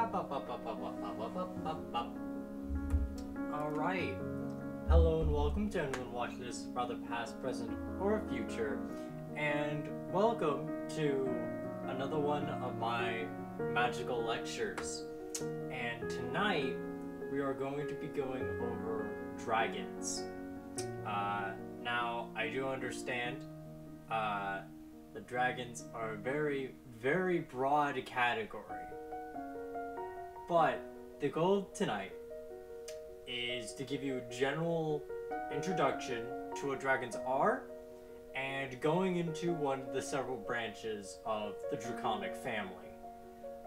Up, up, up, up, up, up, up, up, up, up, up. All right. Hello and welcome to anyone watching this, rather past, present, or future, and welcome to another one of my magical lectures. And tonight we are going to be going over dragons. Uh, now I do understand uh, the dragons are a very, very broad category. But the goal tonight is to give you a general introduction to what dragons are and going into one of the several branches of the draconic family.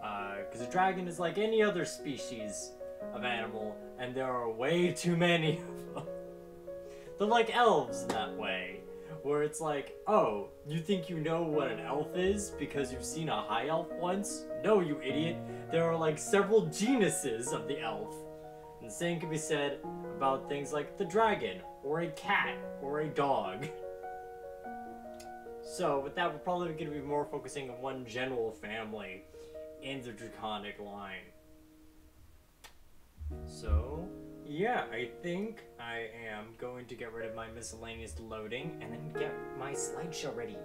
Uh, because a dragon is like any other species of animal, and there are way too many of them. They're like elves in that way, where it's like, oh, you think you know what an elf is because you've seen a high elf once? No, you idiot. There are like several genuses of the elf. And the same can be said about things like the dragon, or a cat, or a dog. So, with that, we're probably going to be more focusing on one general family in the draconic line. So, yeah, I think I am going to get rid of my miscellaneous loading and then get my slideshow ready.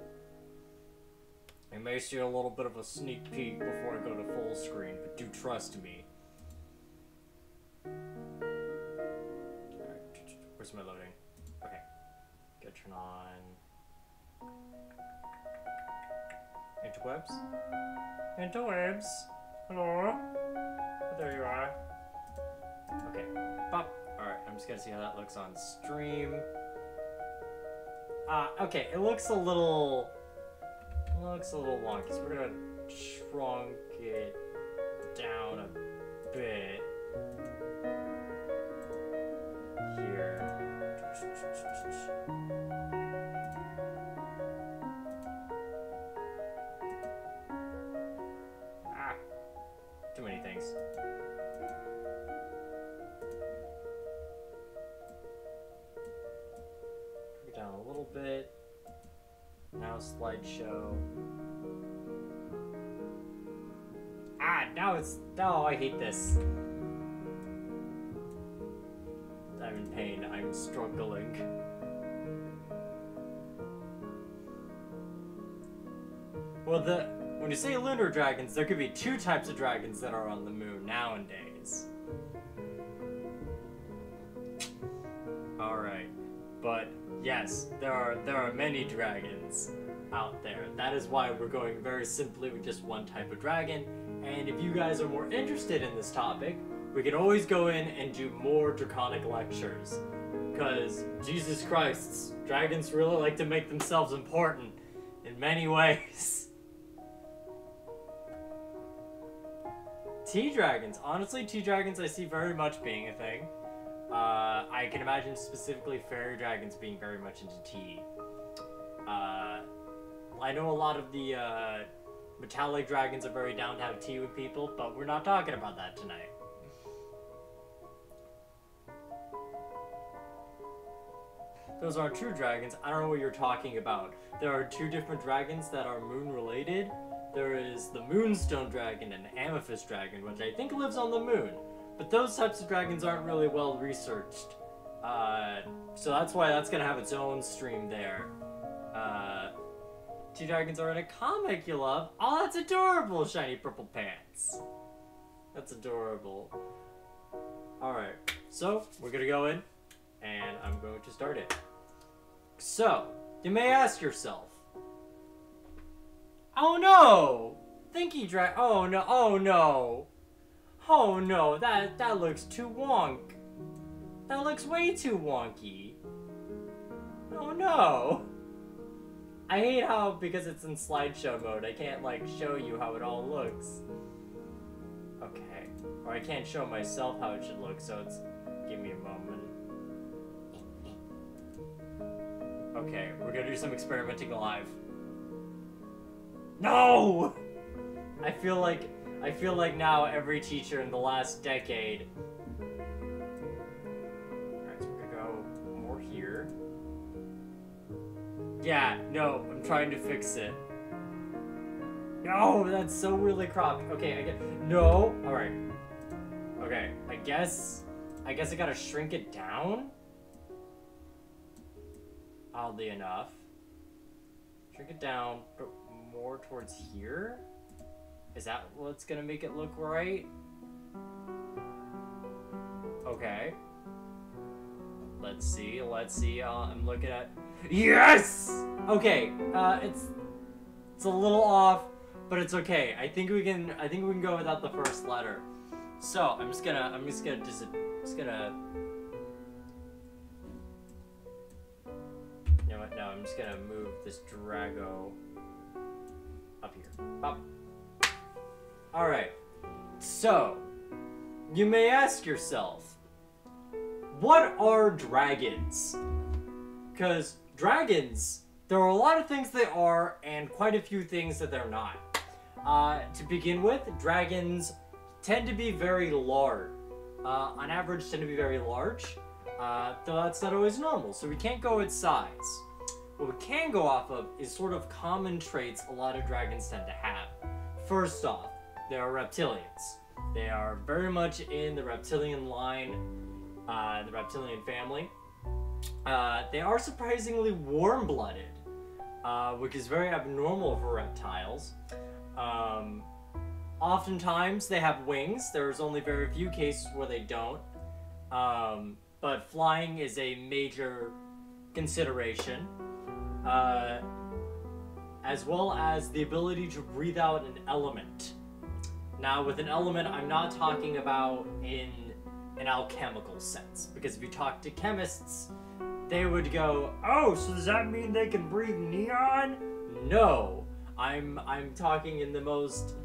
I may see a little bit of a sneak peek before I go to full screen, but do trust me. Where's my loading? Okay, gotta turn on interwebs. Interwebs. Hello. There you are. Okay. Alright, I'm just gonna see how that looks on stream. Uh, okay, it looks a little... Looks a little wonky, so we're gonna shrunk it down a bit. Slideshow. Ah, now it's. Oh, I hate this. I'm in pain. I'm struggling. Well, the when you say lunar dragons, there could be two types of dragons that are on the moon nowadays. All right, but yes, there are there are many dragons out there. That is why we're going very simply with just one type of dragon. And if you guys are more interested in this topic, we can always go in and do more draconic lectures. Because Jesus Christ, dragons really like to make themselves important in many ways. Tea dragons. Honestly, tea dragons I see very much being a thing. Uh, I can imagine specifically fairy dragons being very much into tea. Uh, I know a lot of the uh, metallic dragons are very down to have tea with people, but we're not talking about that tonight. Those aren't true dragons. I don't know what you're talking about. There are two different dragons that are moon related. There is the Moonstone Dragon and the Amethyst Dragon, which I think lives on the moon. But those types of dragons aren't really well researched. Uh, so that's why that's gonna have its own stream there. Uh, two dragons are in a comic you love. Oh, that's adorable, shiny purple pants. That's adorable. Alright, so we're gonna go in, and I'm going to start it. So, you may ask yourself, Oh no! Thinky drag. Oh no! Oh no! Oh no! That that looks too wonk. That looks way too wonky. Oh no! I hate how because it's in slideshow mode, I can't like show you how it all looks. Okay, or I can't show myself how it should look. So it's give me a moment. Okay, we're gonna do some experimenting live. No! I feel like I feel like now every teacher in the last decade. Yeah, no, I'm trying to fix it. No, that's so really cropped. Okay, I get no. All right. Okay, I guess I guess I gotta shrink it down. Oddly enough, shrink it down, but more towards here. Is that what's gonna make it look right? Okay. Let's see. Let's see. Uh, I'm looking at. Yes. Okay. Uh, it's it's a little off, but it's okay. I think we can. I think we can go without the first letter. So I'm just gonna. I'm just gonna. Just, just gonna. You know what? No, I'm just gonna move this Drago up here. Up. All right. So you may ask yourself, what are dragons? Because dragons, there are a lot of things they are, and quite a few things that they're not. Uh, to begin with, dragons tend to be very large. Uh, on average, tend to be very large, uh, though that's not always normal, so we can't go with size. What we can go off of is sort of common traits a lot of dragons tend to have. First off, they are reptilians. They are very much in the reptilian line, uh, the reptilian family. Uh, they are surprisingly warm-blooded, uh, which is very abnormal for reptiles. Um, oftentimes they have wings. There's only very few cases where they don't. Um, but flying is a major consideration. Uh, as well as the ability to breathe out an element. Now, with an element, I'm not talking about in an alchemical sense, because if you talk to chemists, they would go, "Oh, so does that mean they can breathe neon?" No, I'm I'm talking in the most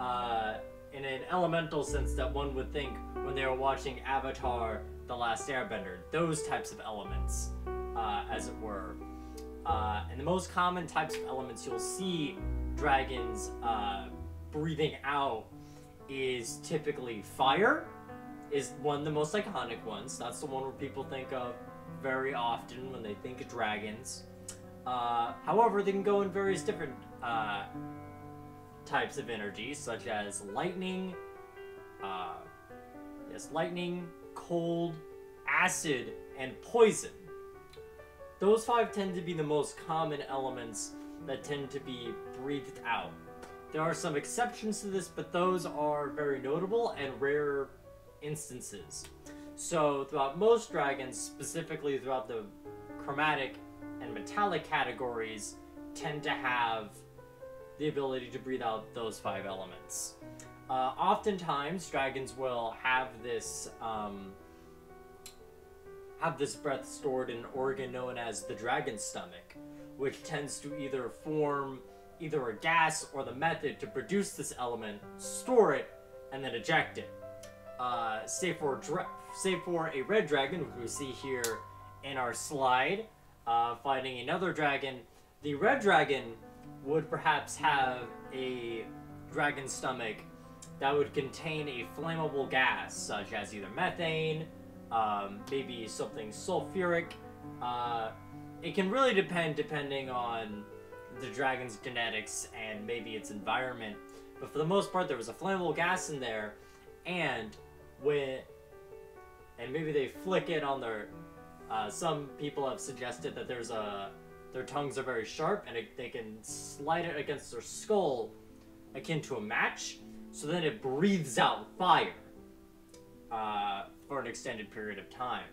uh, in an elemental sense that one would think when they were watching Avatar: The Last Airbender. Those types of elements, uh, as it were. Uh, and the most common types of elements you'll see dragons uh, breathing out is typically fire, is one of the most iconic ones. That's the one where people think of very often when they think of dragons. Uh, however, they can go in various different uh, types of energies, such as lightning, uh, yes, lightning, cold, acid, and poison. Those five tend to be the most common elements that tend to be breathed out. There are some exceptions to this, but those are very notable and rare instances. So, throughout most dragons, specifically throughout the chromatic and metallic categories, tend to have the ability to breathe out those five elements. Uh, oftentimes, dragons will have this um, have this breath stored in an organ known as the dragon stomach, which tends to either form either a gas or the method to produce this element, store it, and then eject it. Uh, save for save for a red dragon, which we see here in our slide, uh, fighting another dragon. The red dragon would perhaps have a dragon stomach that would contain a flammable gas, such as either methane, um, maybe something sulfuric. Uh, it can really depend depending on the dragon's genetics and maybe its environment. But for the most part, there was a flammable gas in there, and when and maybe they flick it on their. Uh, some people have suggested that there's a their tongues are very sharp and it, they can slide it against their skull, akin to a match. So then it breathes out fire uh, for an extended period of time.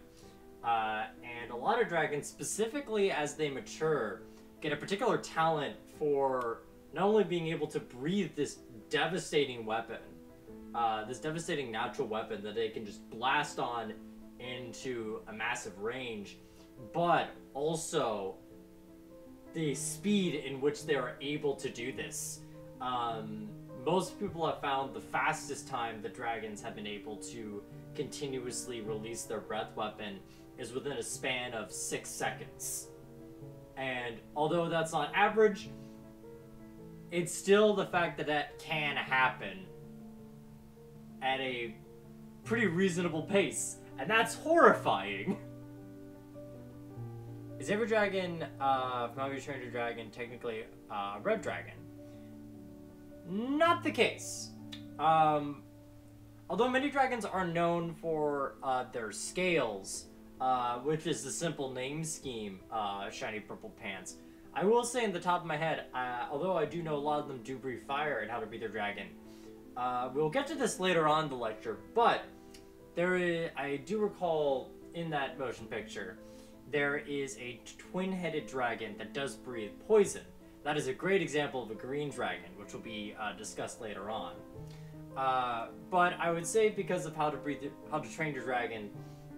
Uh, and a lot of dragons, specifically as they mature, get a particular talent for not only being able to breathe this devastating weapon, uh, this devastating natural weapon that they can just blast on into a massive range, but also the speed in which they are able to do this. Um, most people have found the fastest time the dragons have been able to continuously release their breath weapon is within a span of six seconds. And although that's not average, it's still the fact that that can happen at a pretty reasonable pace. And that's horrifying. Is every dragon, uh, from How You Train Your Dragon, technically uh, a red dragon? not the case. Um, although many dragons are known for uh, their scales, uh, which is the simple name scheme, uh, Shiny Purple Pants. I will say in the top of my head, uh, although I do know a lot of them do breathe fire and how to be their dragon, uh, we'll get to this later on in the lecture, but there is, I do recall in that motion picture, there is a twin-headed dragon that does breathe poison. That is a great example of a green dragon, which will be uh, discussed later on. Uh, but I would say because of how to breathe, how to train your dragon,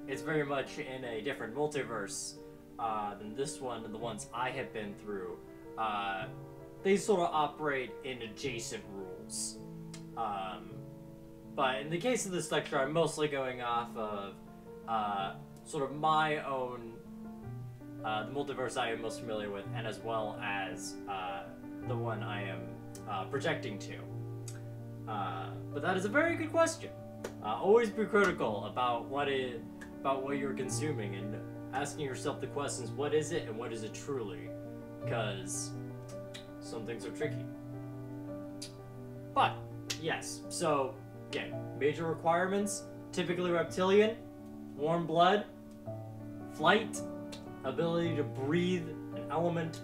it's very much in a different multiverse uh, than this one and the ones I have been through. Uh, they sort of operate in adjacent rules. Um, but in the case of this lecture, I'm mostly going off of uh, sort of my own uh, the multiverse I am most familiar with, and as well as uh, the one I am uh, projecting to. Uh, but that is a very good question. Uh, always be critical about what it, about what you're consuming, and asking yourself the questions: What is it, and what is it truly? Because some things are tricky. But yes, so again, major requirements: typically reptilian, warm blood, flight ability to breathe an element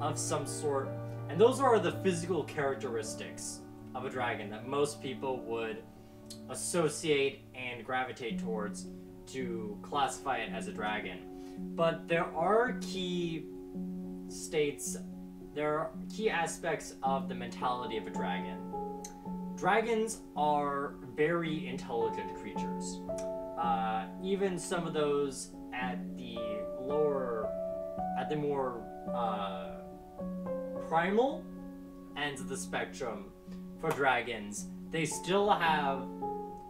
of some sort. And those are the physical characteristics of a dragon that most people would associate and gravitate towards to classify it as a dragon. But there are key states, there are key aspects of the mentality of a dragon. Dragons are very intelligent creatures. Uh, even some of those at the lower, at the more uh, primal ends of the spectrum for dragons, they still have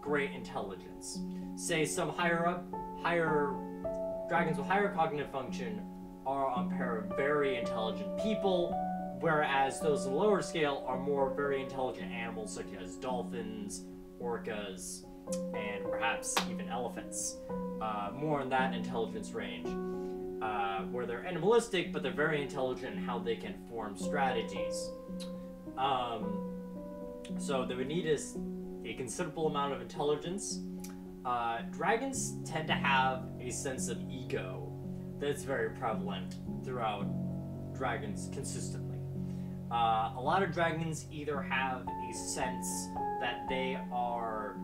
great intelligence. Say some higher up, higher dragons with higher cognitive function are on par with very intelligent people, whereas those lower scale are more very intelligent animals such as dolphins, orcas, and perhaps even elephants. Uh, more in that intelligence range. Uh, where they're animalistic, but they're very intelligent in how they can form strategies. Um, so they would need a, a considerable amount of intelligence. Uh, dragons tend to have a sense of ego that's very prevalent throughout dragons consistently. Uh, a lot of dragons either have a sense that they are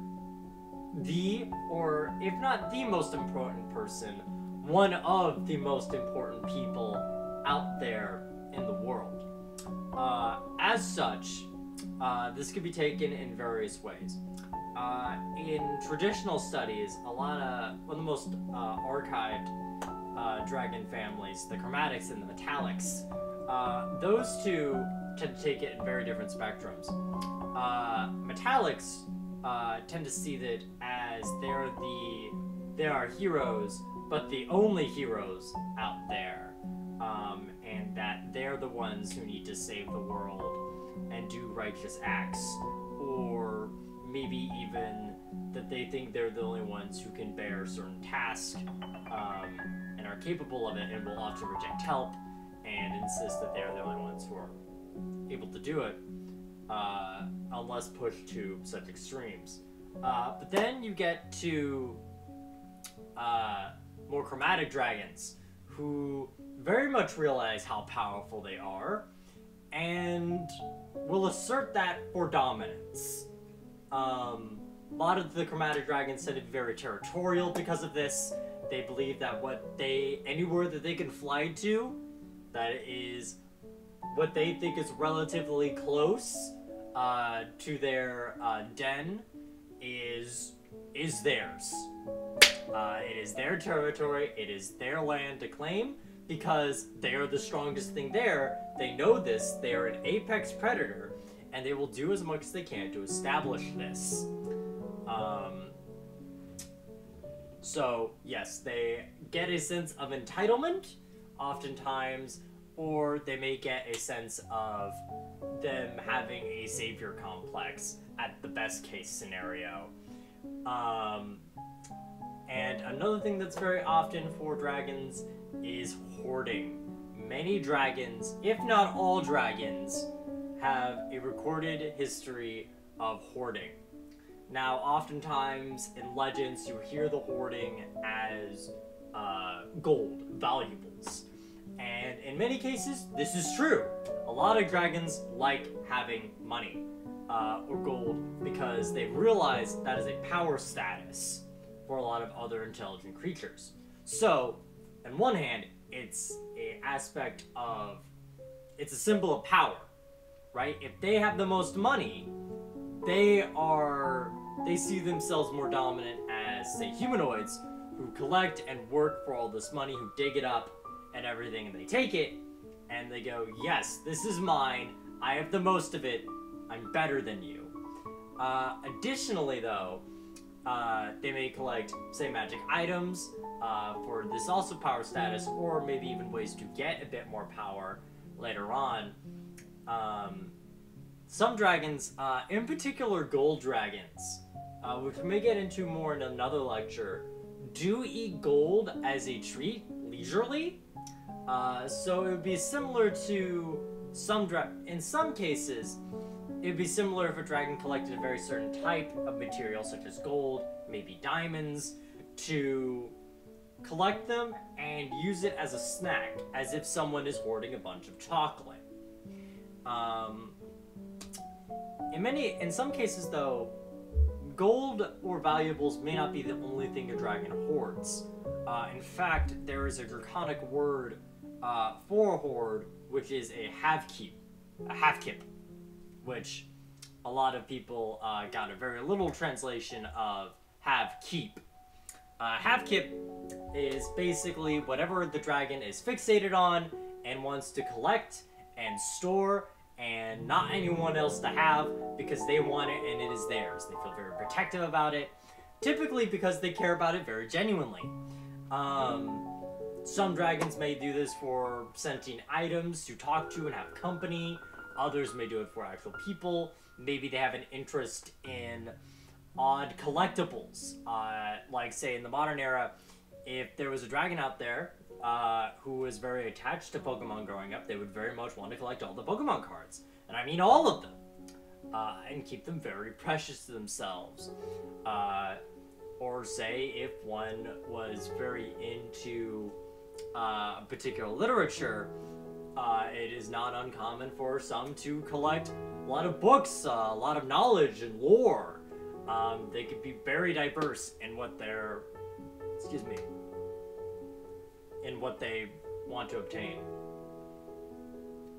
the, or if not the most important person, one of the most important people out there in the world. Uh, as such, uh, this could be taken in various ways. Uh, in traditional studies, a lot of one of the most uh, archived uh, dragon families, the chromatics and the metallics, uh, those two tend to take it in very different spectrums. metallics tend to see that as they're the they are heroes but the only heroes out there, um, and that they're the ones who need to save the world and do righteous acts, or maybe even that they think they're the only ones who can bear certain tasks um, and are capable of it and will often reject help and insist that they're the only ones who are able to do it uh, unless pushed to such extremes. Uh, but then you get to uh, more chromatic dragons who very much realize how powerful they are and will assert that for dominance. Um, a lot of the chromatic dragons tend to be very territorial because of this. They believe that what they anywhere that they can fly to, that is what they think is relatively close uh, to their uh, den, is is theirs. Uh, it is their territory, it is their land to claim because they are the strongest thing there. They know this, they are an apex predator, and they will do as much as they can to establish this. Um, so, yes, they get a sense of entitlement, oftentimes, or they may get a sense of them having a savior complex at the best case scenario. Um, and another thing that's very often for dragons is hoarding. Many dragons, if not all dragons, have a recorded history of hoarding. Now, oftentimes in legends, you hear the hoarding as uh, gold, valuables. And in many cases, this is true. A lot of dragons like having money uh, or gold because they realize that is a power status for a lot of other intelligent creatures. So, on one hand, it's an aspect of it's a symbol of power, right? If they have the most money, they are they see themselves more dominant as say humanoids who collect and work for all this money, who dig it up and everything, and they take it and they go, "Yes, this is mine. I have the most of it. I'm better than you." Uh, additionally, though, uh, they may collect, say, magic items uh, for this also power status, or maybe even ways to get a bit more power later on. Um, some dragons, uh, in particular gold dragons, uh, which we may get into more in another lecture, do eat gold as a treat leisurely. Uh, so it would be similar to some dra- in some cases, it would be similar if a dragon collected a very certain type of material, such as gold, maybe diamonds, to collect them and use it as a snack, as if someone is hoarding a bunch of chocolate. Um, in many, in some cases, though, gold or valuables may not be the only thing a dragon hoards. Uh, in fact, there is a draconic word uh, for a hoard, which is a have keep, a have kip, which a lot of people uh, got a very little translation of have keep. Uh, have kip is basically whatever the dragon is fixated on and wants to collect and store and not anyone else to have because they want it and it is theirs. They feel very protective about it, typically because they care about it very genuinely. Um, some dragons may do this for sentient items to talk to and have company. Others may do it for actual people. Maybe they have an interest in odd collectibles. Uh, like, say, in the modern era, if there was a dragon out there uh, who was very attached to Pokemon growing up, they would very much want to collect all the Pokemon cards. And I mean all of them. Uh, and keep them very precious to themselves. Uh, or say if one was very into uh, particular literature, uh, it is not uncommon for some to collect a lot of books, uh, a lot of knowledge and lore. Um, they could be very diverse in what they're, excuse me, in what they want to obtain.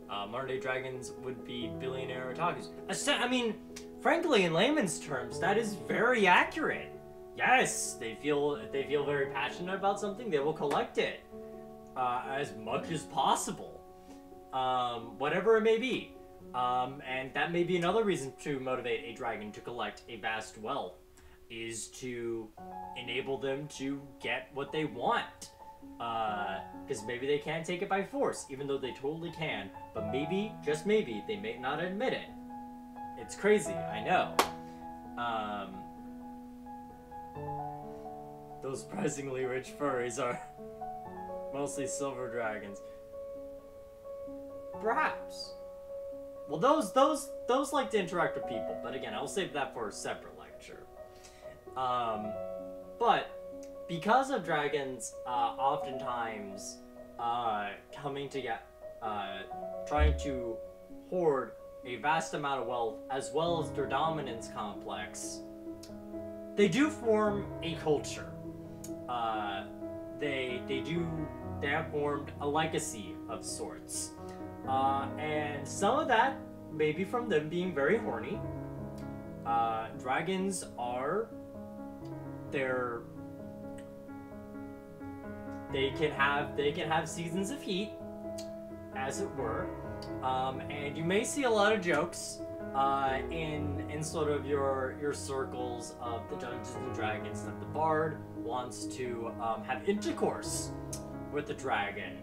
Uh, modern day dragons would be billionaire otakus. I mean, frankly, in layman's terms, that is very accurate. Yes, they feel they feel very passionate about something. They will collect it uh, as much as possible, um, whatever it may be. Um, and that may be another reason to motivate a dragon to collect a vast wealth, is to enable them to get what they want. Because uh, maybe they can't take it by force, even though they totally can. But maybe, just maybe, they may not admit it. It's crazy, I know. Um, those surprisingly rich furries are mostly silver dragons. Perhaps. Well, those those those like to interact with people, but again, I'll save that for a separate lecture. Um, but because of dragons uh, oftentimes uh, coming to get, uh, trying to hoard a vast amount of wealth as well as their dominance complex, they do form a culture. Uh, they they do they have formed a legacy of sorts, uh, and some of that may be from them being very horny. Uh, dragons are they're they can have they can have seasons of heat, as it were, um, and you may see a lot of jokes uh, in in sort of your your circles of the Dungeons and Dragons that the bard wants to um, have intercourse with the dragon,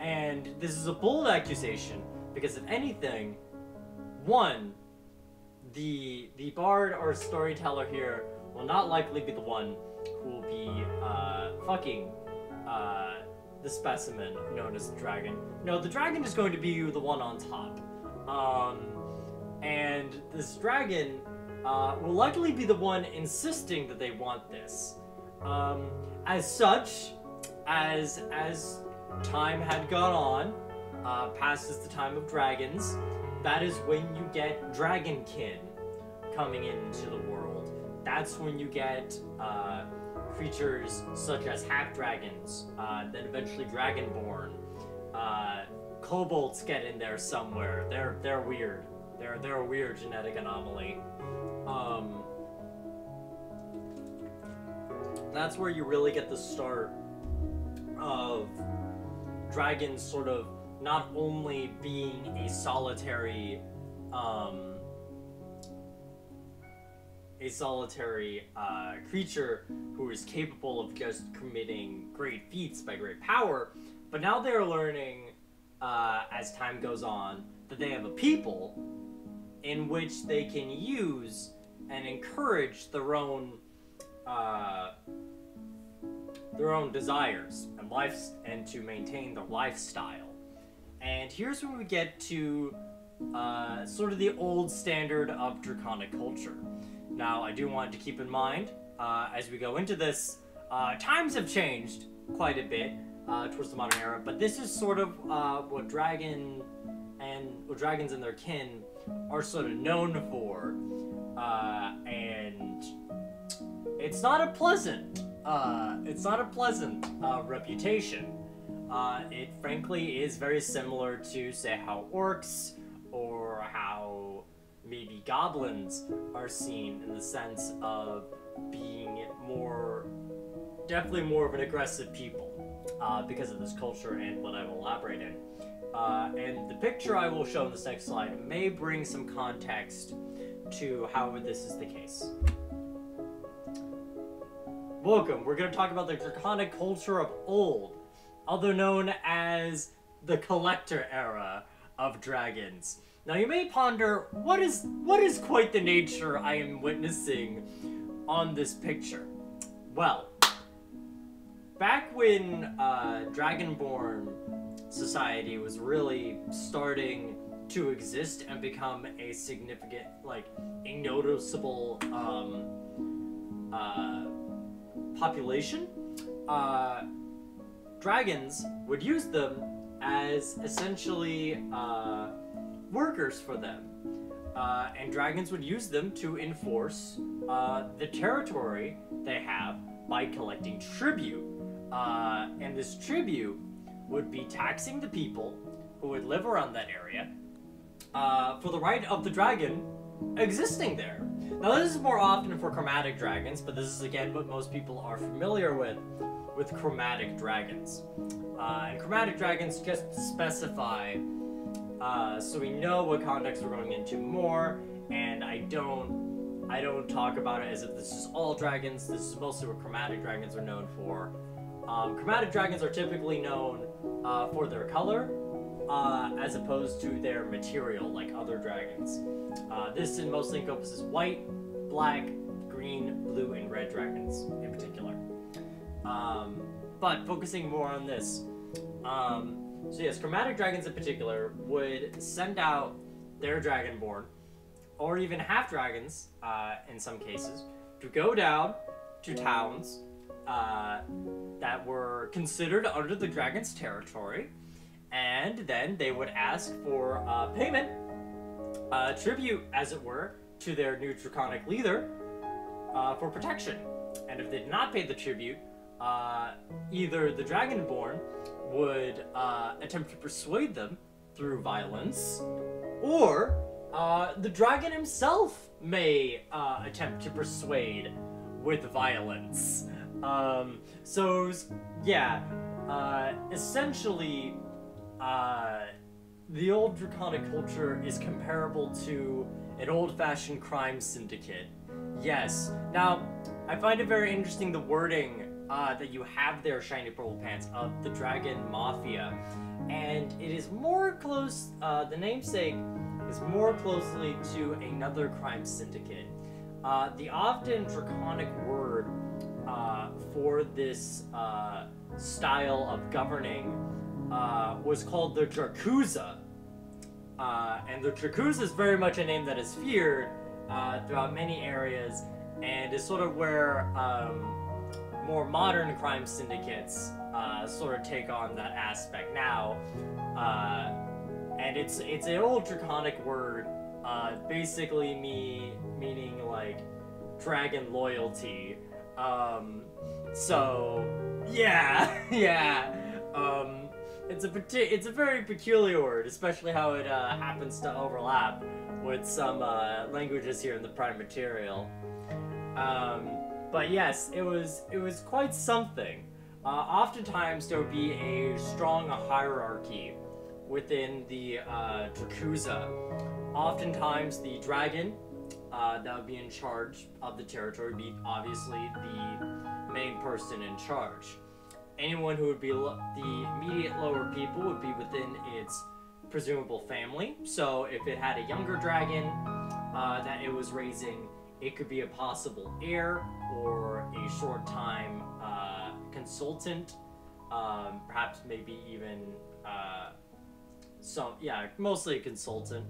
and this is a bold accusation because if anything, one, the the bard or storyteller here will not likely be the one who will be uh, fucking uh, the specimen known as the dragon. No, the dragon is going to be the one on top. Um, and this dragon uh, will likely be the one insisting that they want this. Um, as such, as as time had gone on, uh, past is the time of dragons, that is when you get dragonkin coming into the world. That's when you get uh, creatures such as half dragons, uh, then eventually dragonborn. Uh, kobolds get in there somewhere. They're they're weird. They're they're a weird genetic anomaly. Um, that's where you really get the start of dragons sort of not only being a solitary um, a solitary uh, creature who is capable of just committing great feats by great power, but now they're learning uh, as time goes on that they have a people in which they can use and encourage their own uh, their own desires and life and to maintain their lifestyle. And here's where we get to uh, sort of the old standard of draconic culture. Now, I do want to keep in mind uh, as we go into this, uh, times have changed quite a bit uh, towards the modern era, but this is sort of uh, what dragon and what dragons and their kin are sort of known for, uh, and it's not a pleasant, uh, it's not a pleasant uh, reputation. Uh, it frankly is very similar to, say, how orcs or how maybe goblins are seen in the sense of being more, definitely more of an aggressive people uh, because of this culture and what I will elaborate in. Uh, and the picture I will show in this next slide may bring some context to how this is the case. Welcome, we're going to talk about the draconic culture of old, other known as the collector era of dragons. Now you may ponder, what is what is quite the nature I am witnessing on this picture? Well, back when uh, Dragonborn society was really starting to exist and become a significant, like, a noticeable um, uh, population, uh, dragons would use them as essentially uh, workers for them. Uh, and dragons would use them to enforce uh, the territory they have by collecting tribute. Uh, and this tribute would be taxing the people who would live around that area uh, for the right of the dragon existing there. Now, this is more often for chromatic dragons, but this is again what most people are familiar with with chromatic dragons. Uh, and chromatic dragons just specify uh, so we know what context we're going into more, and I don't, I don't talk about it as if this is all dragons. This is mostly what chromatic dragons are known for. Um, chromatic dragons are typically known uh, for their color, uh, as opposed to their material, like other dragons. Uh, this in mostly encompasses white, black, green, blue, and red dragons in particular. Um, but focusing more on this, um, so yes, chromatic dragons in particular would send out their dragonborn, or even half dragons uh, in some cases, to go down to towns uh, that were considered under the dragon's territory, and then they would ask for uh, payment, uh, tribute, as it were, to their new draconic leader uh, for protection. And if they did not pay the tribute, uh, either the dragonborn would attempt to persuade them through violence, or the dragon himself may attempt to persuade with violence. Um, so, yeah, essentially, uh, the old draconic culture is comparable to an old-fashioned crime syndicate. Yes. Now, I find it very interesting the wording uh, that you have there, Shiny Purple Pants, of the Dragon Mafia. And it is more close, uh, the namesake is more closely to another crime syndicate. Uh, the often draconic word uh, for this uh, style of governing uh, was called the Drakuza. Uh, and the Drakuza is very much a name that is feared uh, throughout many areas and is sort of where um, more modern crime syndicates uh, sort of take on that aspect now. Uh, and it's it's an old draconic word, uh, basically me meaning like dragon loyalty. Um, so yeah, yeah. Um, it's a it's a very peculiar word, especially how it uh, happens to overlap with some uh, languages here in the prime material. Um, but yes, it was it was quite something. Uh, oftentimes there would be a strong hierarchy within the uh. Oftentimes the dragon uh, that would be in charge of the territory would be obviously the main person in charge. Anyone who would be the immediate lower people would be within its presumable family. So if it had a younger dragon uh, that it was raising, it could be a possible heir or a short time uh, consultant, um, perhaps maybe even uh, some, yeah, mostly a consultant.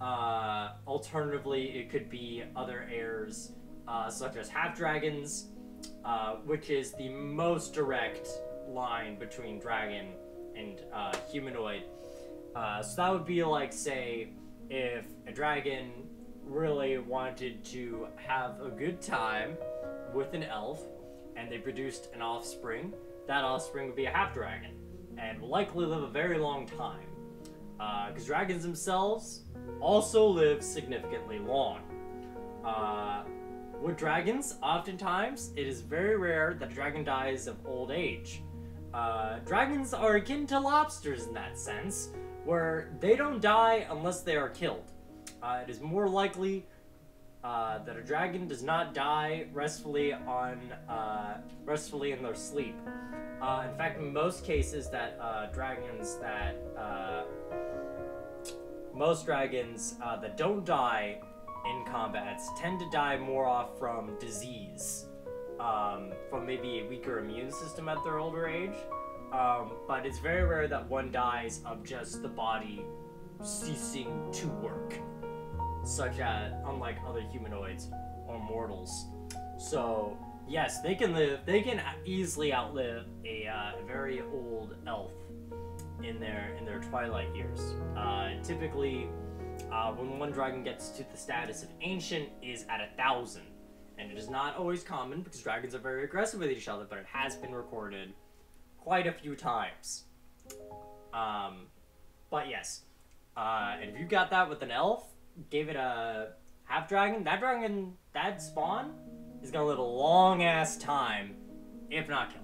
Uh, alternatively, it could be other heirs, uh, such as half dragons, uh, which is the most direct line between dragon and uh, humanoid. Uh, so that would be like, say, if a dragon really wanted to have a good time with an elf and they produced an offspring, that offspring would be a half dragon and will likely live a very long time. Because dragons themselves also live significantly long. With dragons, oftentimes it is very rare that a dragon dies of old age. Uh, dragons are akin to lobsters in that sense, where they don't die unless they are killed. Uh, it is more likely uh, that a dragon does not die restfully on uh, restfully in their sleep. Uh, in fact, in most cases, that uh, dragons that most dragons that don't die in combats tend to die more off from disease, um, from maybe a weaker immune system at their older age. Um, but it's very rare that one dies of just the body ceasing to work, such as unlike other humanoids or mortals. So yes, they can live. They can easily outlive a, uh, very old elf in their in their twilight years. Uh, typically, uh, when one dragon gets to the status of ancient, is at a thousand, and it is not always common because dragons are very aggressive with each other. But it has been recorded quite a few times. Um, but yes, uh, and if you got that with an elf, gave it a half dragon, that dragon, that spawn is gonna live a long ass time, if not killed.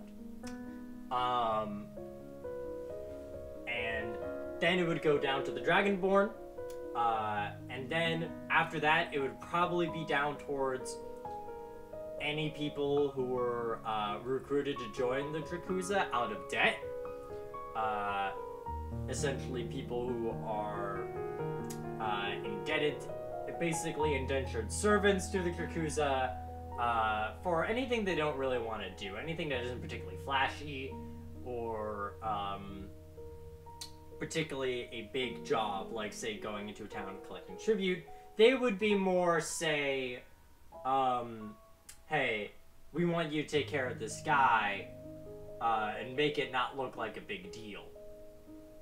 Um, and then it would go down to the Dragonborn, uh, and then after that, it would probably be down towards any people who were uh, recruited to join the Drakuza out of debt. Uh, essentially, people who are uh, indebted, basically indentured servants to the Drakuza uh, for anything they don't really want to do, anything that isn't particularly flashy or um, particularly a big job, like say going into a town collecting tribute. They would be more say, um, hey, we want you to take care of this guy uh, and make it not look like a big deal.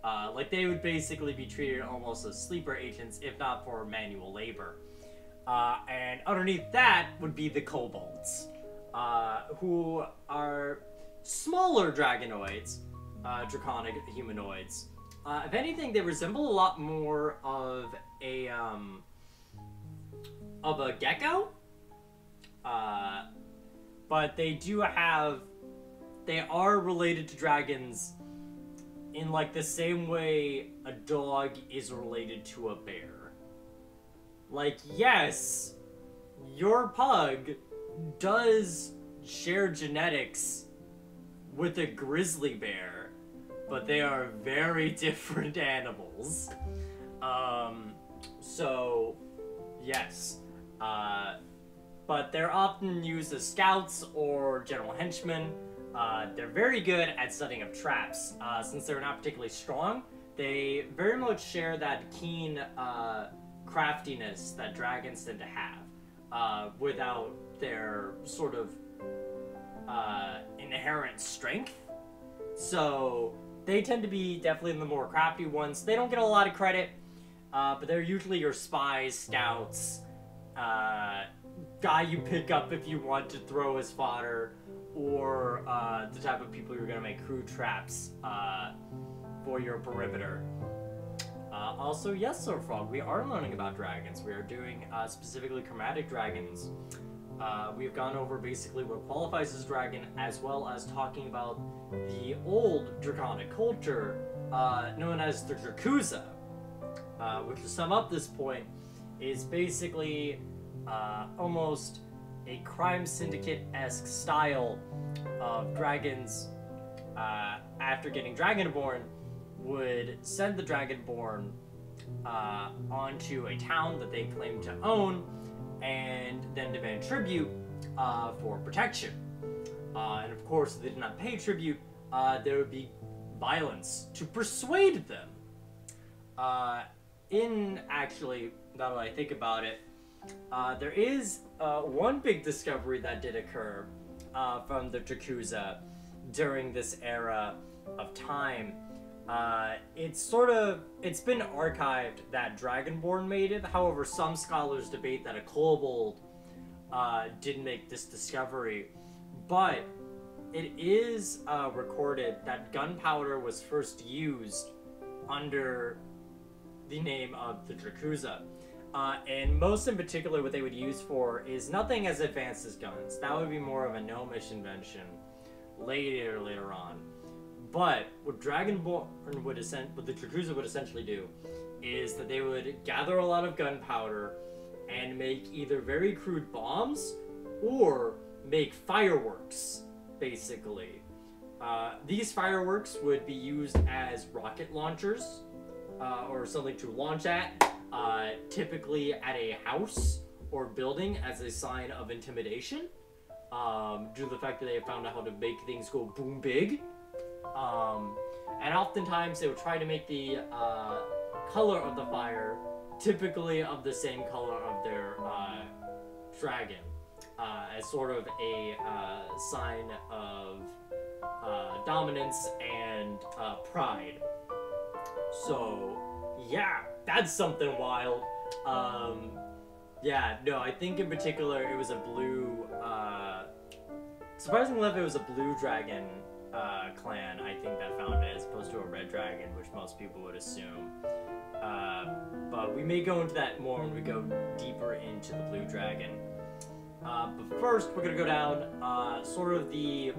Uh, like they would basically be treated almost as sleeper agents, if not for manual labor. Uh, and underneath that would be the kobolds, uh, who are smaller dragonoids, uh, draconic humanoids. Uh, if anything, they resemble a lot more of a um, of a gecko. Uh, but they do have, they are related to dragons in like the same way a dog is related to a bear. Like, yes, your pug does share genetics with a grizzly bear, but they are very different animals. Um, so, yes. Uh, but they're often used as scouts or general henchmen. Uh, they're very good at setting up traps. Uh, since they're not particularly strong, they very much share that keen uh, craftiness that dragons tend to have, uh, without their sort of uh, inherent strength. So they tend to be definitely the more crafty ones. They don't get a lot of credit, uh, but they're usually your spies, scouts, uh, guy you pick up if you want to throw as fodder, or uh, the type of people you're gonna make crew traps uh, for your perimeter. Uh, also, yes, Sir Frog, we are learning about dragons. We are doing uh, specifically chromatic dragons. Uh, we've gone over basically what qualifies as dragon, as well as talking about the old draconic culture uh, known as the Drakuza, uh, which to sum up this point is basically uh, almost a crime syndicate-esque style of dragons uh, after getting Dragonborn would send the Dragonborn uh, onto a town that they claim to own and then demand tribute uh, for protection. Uh, and of course, if they did not pay tribute, uh, there would be violence to persuade them. Uh, in actually, now that I think about it, uh, there is uh, one big discovery that did occur from the Drakuza during this era of time. Uh, it's sort of it's been archived that Dragonborn made it. However, some scholars debate that a kobold uh, did make this discovery, but it is uh, recorded that gunpowder was first used under the name of the Drakuza. Uh, and most in particular, what they would use for is nothing as advanced as guns. That would be more of a gnomish invention later, later on. But what Dragonborn would what the Drakuza would essentially do, is that they would gather a lot of gunpowder and make either very crude bombs or make fireworks, basically. Uh, these fireworks would be used as rocket launchers uh, or something to launch at, uh, typically at a house or building as a sign of intimidation, um, due to the fact that they have found out how to make things go boom big. Um, and oftentimes they would try to make the uh, color of the fire typically of the same color of their uh, dragon, uh, as sort of a uh, sign of uh, dominance and pride. So, yeah, that's something wild. Um, yeah, no, I think in particular it was a blue. Uh, surprisingly enough, it was a blue dragon uh, clan. I think that found it as opposed to a red dragon, which most people would assume. Uh, but we may go into that more when we go deeper into the blue dragon. Uh, but first, we're gonna go down uh, sort of the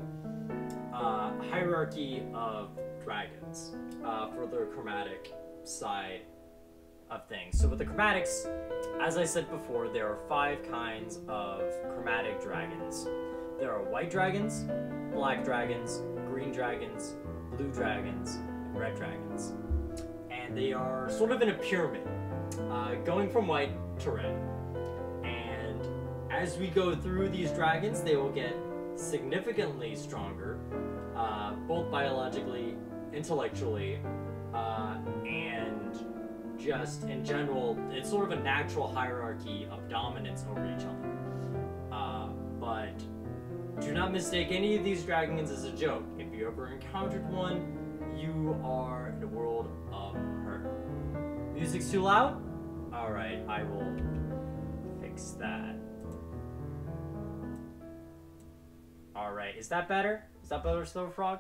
uh, hierarchy of dragons uh, for the chromatic side of things. So with the chromatics, as I said before, there are five kinds of chromatic dragons. There are white dragons, black dragons, green dragons, blue dragons, and red dragons. And they are sort of in a pyramid, uh, going from white to red. And as we go through these dragons, they will get significantly stronger, uh, both biologically, intellectually, uh, and just in general, it's sort of a natural hierarchy of dominance over each other. Uh, but do not mistake any of these dragons as a joke. If you ever encountered one, you are in a world of hurt. Music's too loud? Alright, I will fix that. Alright, is that better? Is that better, Silver Frog?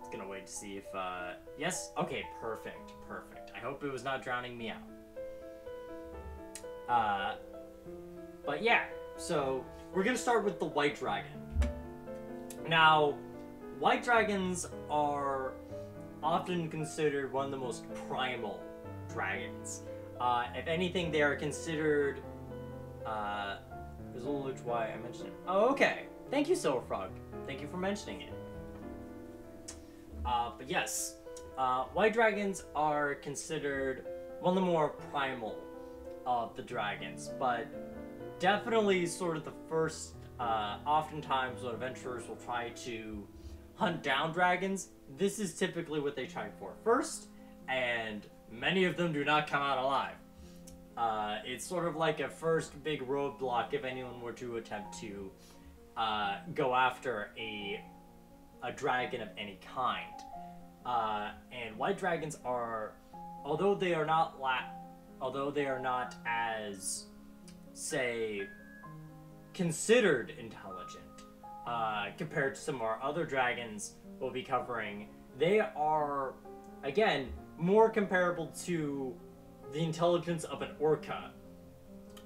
Just gonna wait to see if, uh, yes? Okay, perfect, perfect. I hope it was not drowning me out. Uh, but yeah, so we're gonna start with the white dragon. Now, white dragons are often considered one of the most primal dragons. Uh, if anything, they are considered. Uh, there's a little why I mentioned it. Oh, okay. Thank you, Silver Frog. Thank you for mentioning it. Uh, but yes, uh, white dragons are considered one of the more primal of the dragons, but definitely sort of the first uh, oftentimes when adventurers will try to hunt down dragons, this is typically what they try for first, and many of them do not come out alive. Uh, it's sort of like a first big roadblock if anyone were to attempt to uh, go after a a dragon of any kind. Uh, and white dragons are, although they are not la- although they are not as, say, considered intelligent uh, compared to some of our other dragons we'll be covering, they are, again, more comparable to the intelligence of an orca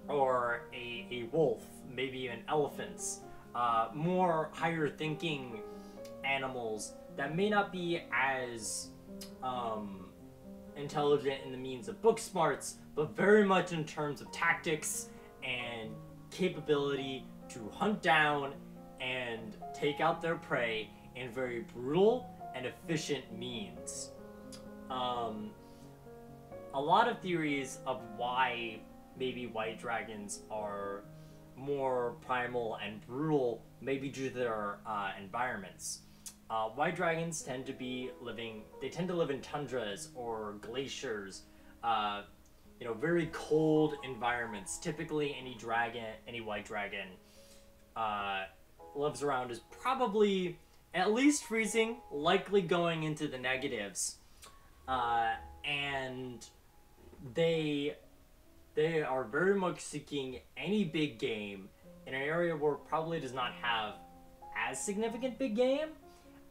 or a, a wolf, maybe an elephant, uh, more higher thinking animals that may not be as um, intelligent in the means of book smarts, but very much in terms of tactics and capability to hunt down and take out their prey in very brutal and efficient means. Um, a lot of theories of why maybe white dragons are more primal and brutal, maybe due to their uh, environments. Uh, white dragons tend to be living, they tend to live in tundras or glaciers, uh, you know, very cold environments. Typically, any dragon, any white dragon, uh, lives around is probably at least freezing, likely going into the negatives. Uh, and they they are very much seeking any big game in an area where probably does not have as significant big game.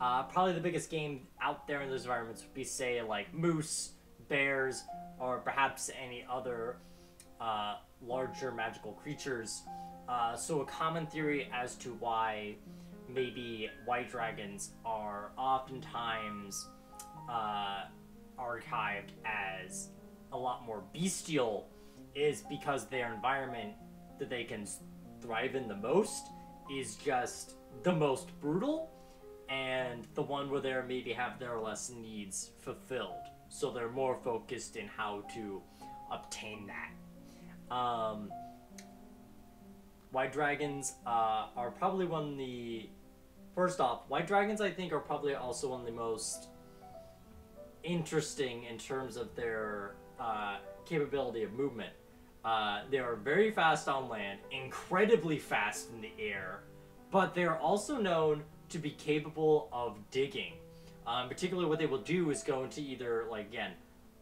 Uh, probably the biggest game out there in those environments would be, say, like moose, bears, or perhaps any other uh, larger magical creatures. Uh, so, a common theory as to why maybe white dragons are oftentimes uh, archived as a lot more bestial is because their environment that they can thrive in the most is just the most brutal and the one where they maybe have their less needs fulfilled. So they're more focused in how to obtain that. Um, white dragons uh, are probably one of the. First off, white dragons I think are probably also one of the most interesting in terms of their uh, capability of movement. Uh, they are very fast on land, incredibly fast in the air, but they're also known to be capable of digging. Um, particularly, what they will do is go into either, like, again,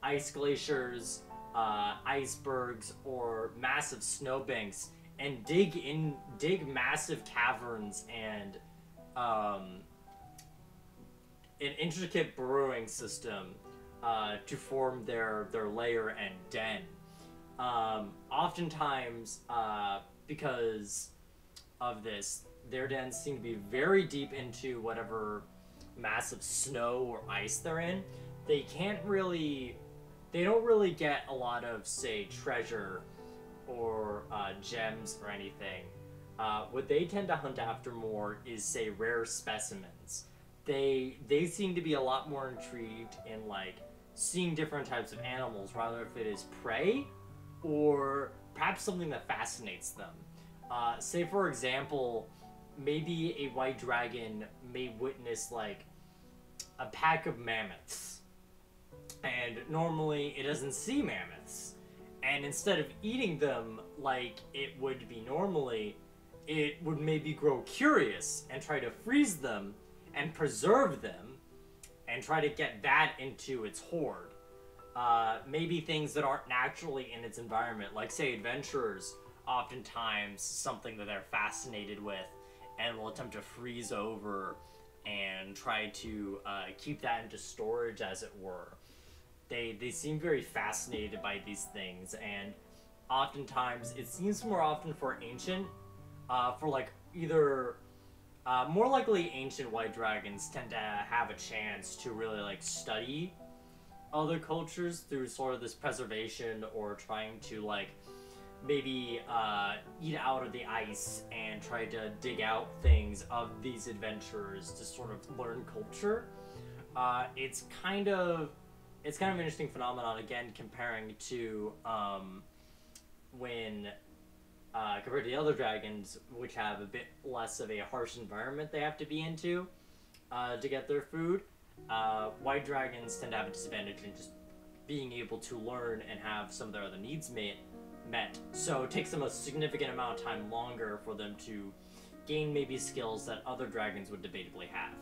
ice glaciers, uh, icebergs, or massive snowbanks and dig in, dig massive caverns and um, an intricate burrowing system uh, to form their their lair and den. Um, oftentimes, uh, because of this, their dens seem to be very deep into whatever massive snow or ice they're in. They can't really, they don't really get a lot of say treasure or uh, gems or anything. Uh, what they tend to hunt after more is say rare specimens. They they seem to be a lot more intrigued in like seeing different types of animals, rather if it is prey or perhaps something that fascinates them. Uh, say, for example, maybe a white dragon may witness like a pack of mammoths, and normally it doesn't see mammoths. And instead of eating them like it would be normally, it would maybe grow curious and try to freeze them and preserve them and try to get that into its hoard. Uh, maybe things that aren't naturally in its environment, like say adventurers, oftentimes something that they're fascinated with and will attempt to freeze over and try to uh, keep that into storage, as it were. They they seem very fascinated by these things, and oftentimes it seems more often for ancient, uh, for like either uh, more likely, ancient white dragons tend to have a chance to really like study other cultures through sort of this preservation or trying to like maybe uh, eat out of the ice and try to dig out things of these adventurers to sort of learn culture. Uh, it's kind of it's kind of an interesting phenomenon again comparing to um, when uh, compared to the other dragons, which have a bit less of a harsh environment they have to be into uh, to get their food. Uh, white dragons tend to have a disadvantage in just being able to learn and have some of their other needs met. Met. So it takes them a significant amount of time longer for them to gain maybe skills that other dragons would debatably have.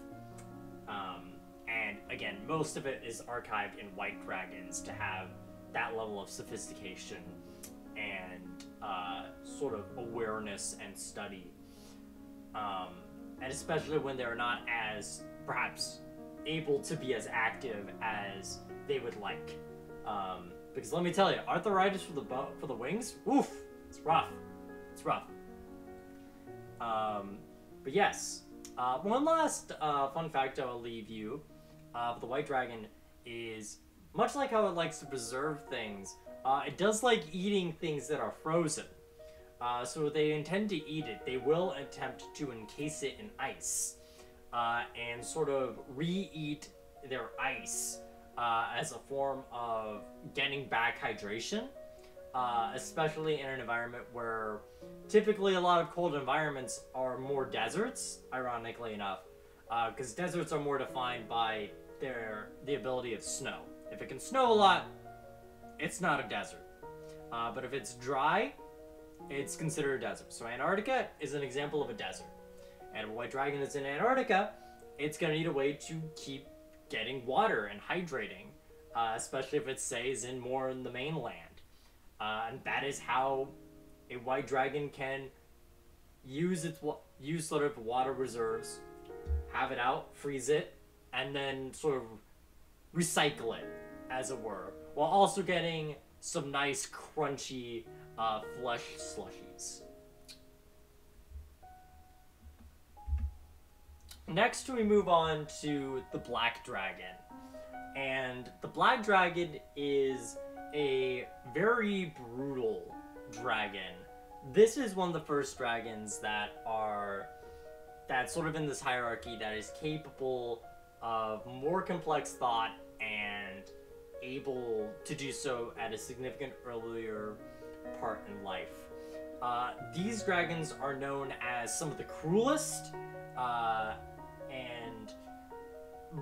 Um, and again, most of it is archived in white dragons to have that level of sophistication and uh, sort of awareness and study. Um, and especially when they're not as perhaps able to be as active as they would like. Um, because let me tell you, arthritis for the for the wings, oof, it's rough. It's rough. Um, but yes, uh, one last uh, fun fact I will leave you uh, the white dragon is much like how it likes to preserve things. Uh, it does like eating things that are frozen. Uh, so they intend to eat it. They will attempt to encase it in ice uh, and sort of re-eat their ice uh, as a form of getting back hydration, uh, especially in an environment where typically a lot of cold environments are more deserts, ironically enough, because deserts are more defined by their the ability of snow. If it can snow a lot, it's not a desert. Uh, but if it's dry, it's considered a desert. So Antarctica is an example of a desert. And white dragon is in Antarctica, it's gonna need a way to keep getting water and hydrating, uh, especially if it stays in more in the mainland. Uh, and that is how a white dragon can use its use sort of water reserves, have it out, freeze it, and then sort of recycle it, as it were, while also getting some nice crunchy uh, flesh slushies. Next, we move on to the Black Dragon. And the Black Dragon is a very brutal dragon. This is one of the first dragons that are that's sort of in this hierarchy that is capable of more complex thought and able to do so at a significant earlier part in life. Uh, these dragons are known as some of the cruelest uh, and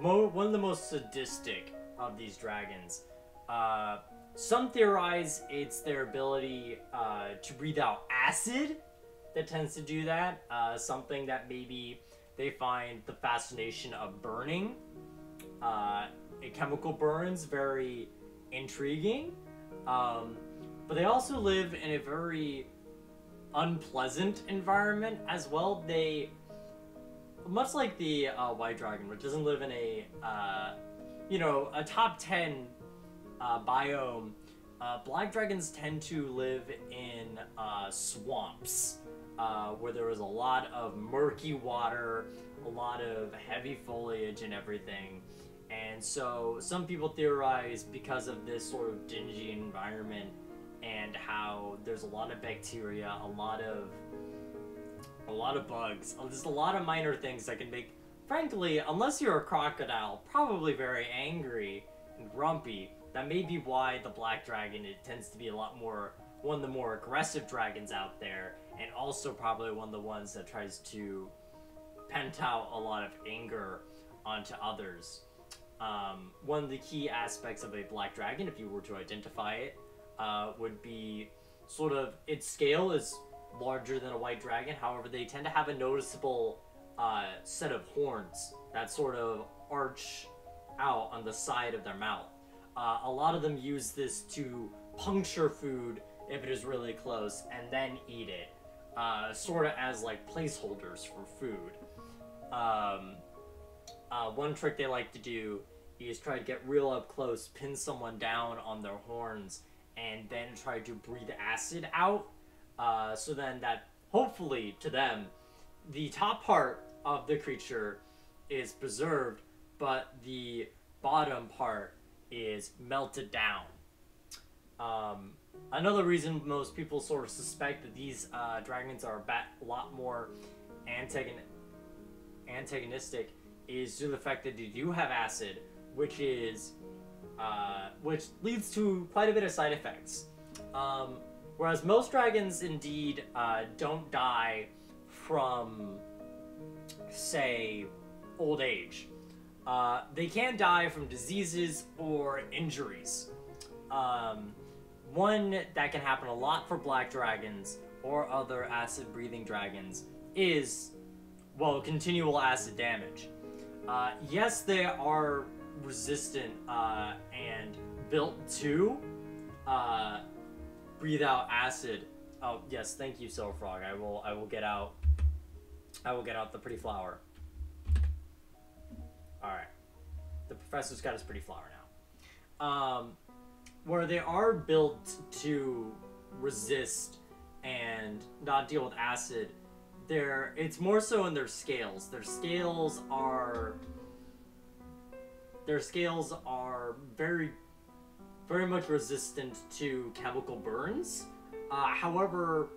one of the most sadistic of these dragons. Uh, some theorize it's their ability uh, to breathe out acid that tends to do that. Uh, something that maybe they find the fascination of burning, uh, chemical burns, very intriguing. Um, but they also live in a very unpleasant environment as well. They, much like the uh, white dragon, which doesn't live in a, uh, you know, a top ten uh, biome. Uh, black dragons tend to live in uh, swamps uh, where there is a lot of murky water, a lot of heavy foliage, and everything. And so some people theorize because of this sort of dingy environment and how there's a lot of bacteria, a lot of a lot of bugs. uh, There's a lot of minor things that can make, frankly, unless you're a crocodile, probably very angry and grumpy. That may be why the black dragon it tends to be a lot more one of the more aggressive dragons out there, and also probably one of the ones that tries to pent out a lot of anger onto others. Um, one of the key aspects of a black dragon, if you were to identify it, uh, would be sort of its scale is larger than a white dragon. However, they tend to have a noticeable uh, set of horns that sort of arch out on the side of their mouth. Uh, a lot of them use this to puncture food if it is really close and then eat it, uh, sort of as like placeholders for food. Um, uh, one trick they like to do is try to get real up close, pin someone down on their horns, and then try to breathe acid out. Uh, so then that hopefully to them, the top part of the creature is preserved, but the bottom part is melted down. Um, another reason most people sort of suspect that these uh, dragons are a lot more antagon- antagonistic is due to the fact that they do have acid, which is uh, which leads to quite a bit of side effects. Um, Whereas most dragons indeed uh, don't die from, say, old age. Uh, they can die from diseases or injuries. Um, one that can happen a lot for black dragons or other acid breathing dragons is, well, continual acid damage. Uh, yes, they are resistant uh, and built to uh, breathe out acid. Oh yes, thank you, Silver Frog. I will. I will get out. I will get out the pretty flower. All right, the professor's got his pretty flower now. Um, where they are built to resist and not deal with acid. They're, it's more so in their scales. Their scales are their scales are very very much resistant to chemical burns. Uh, however,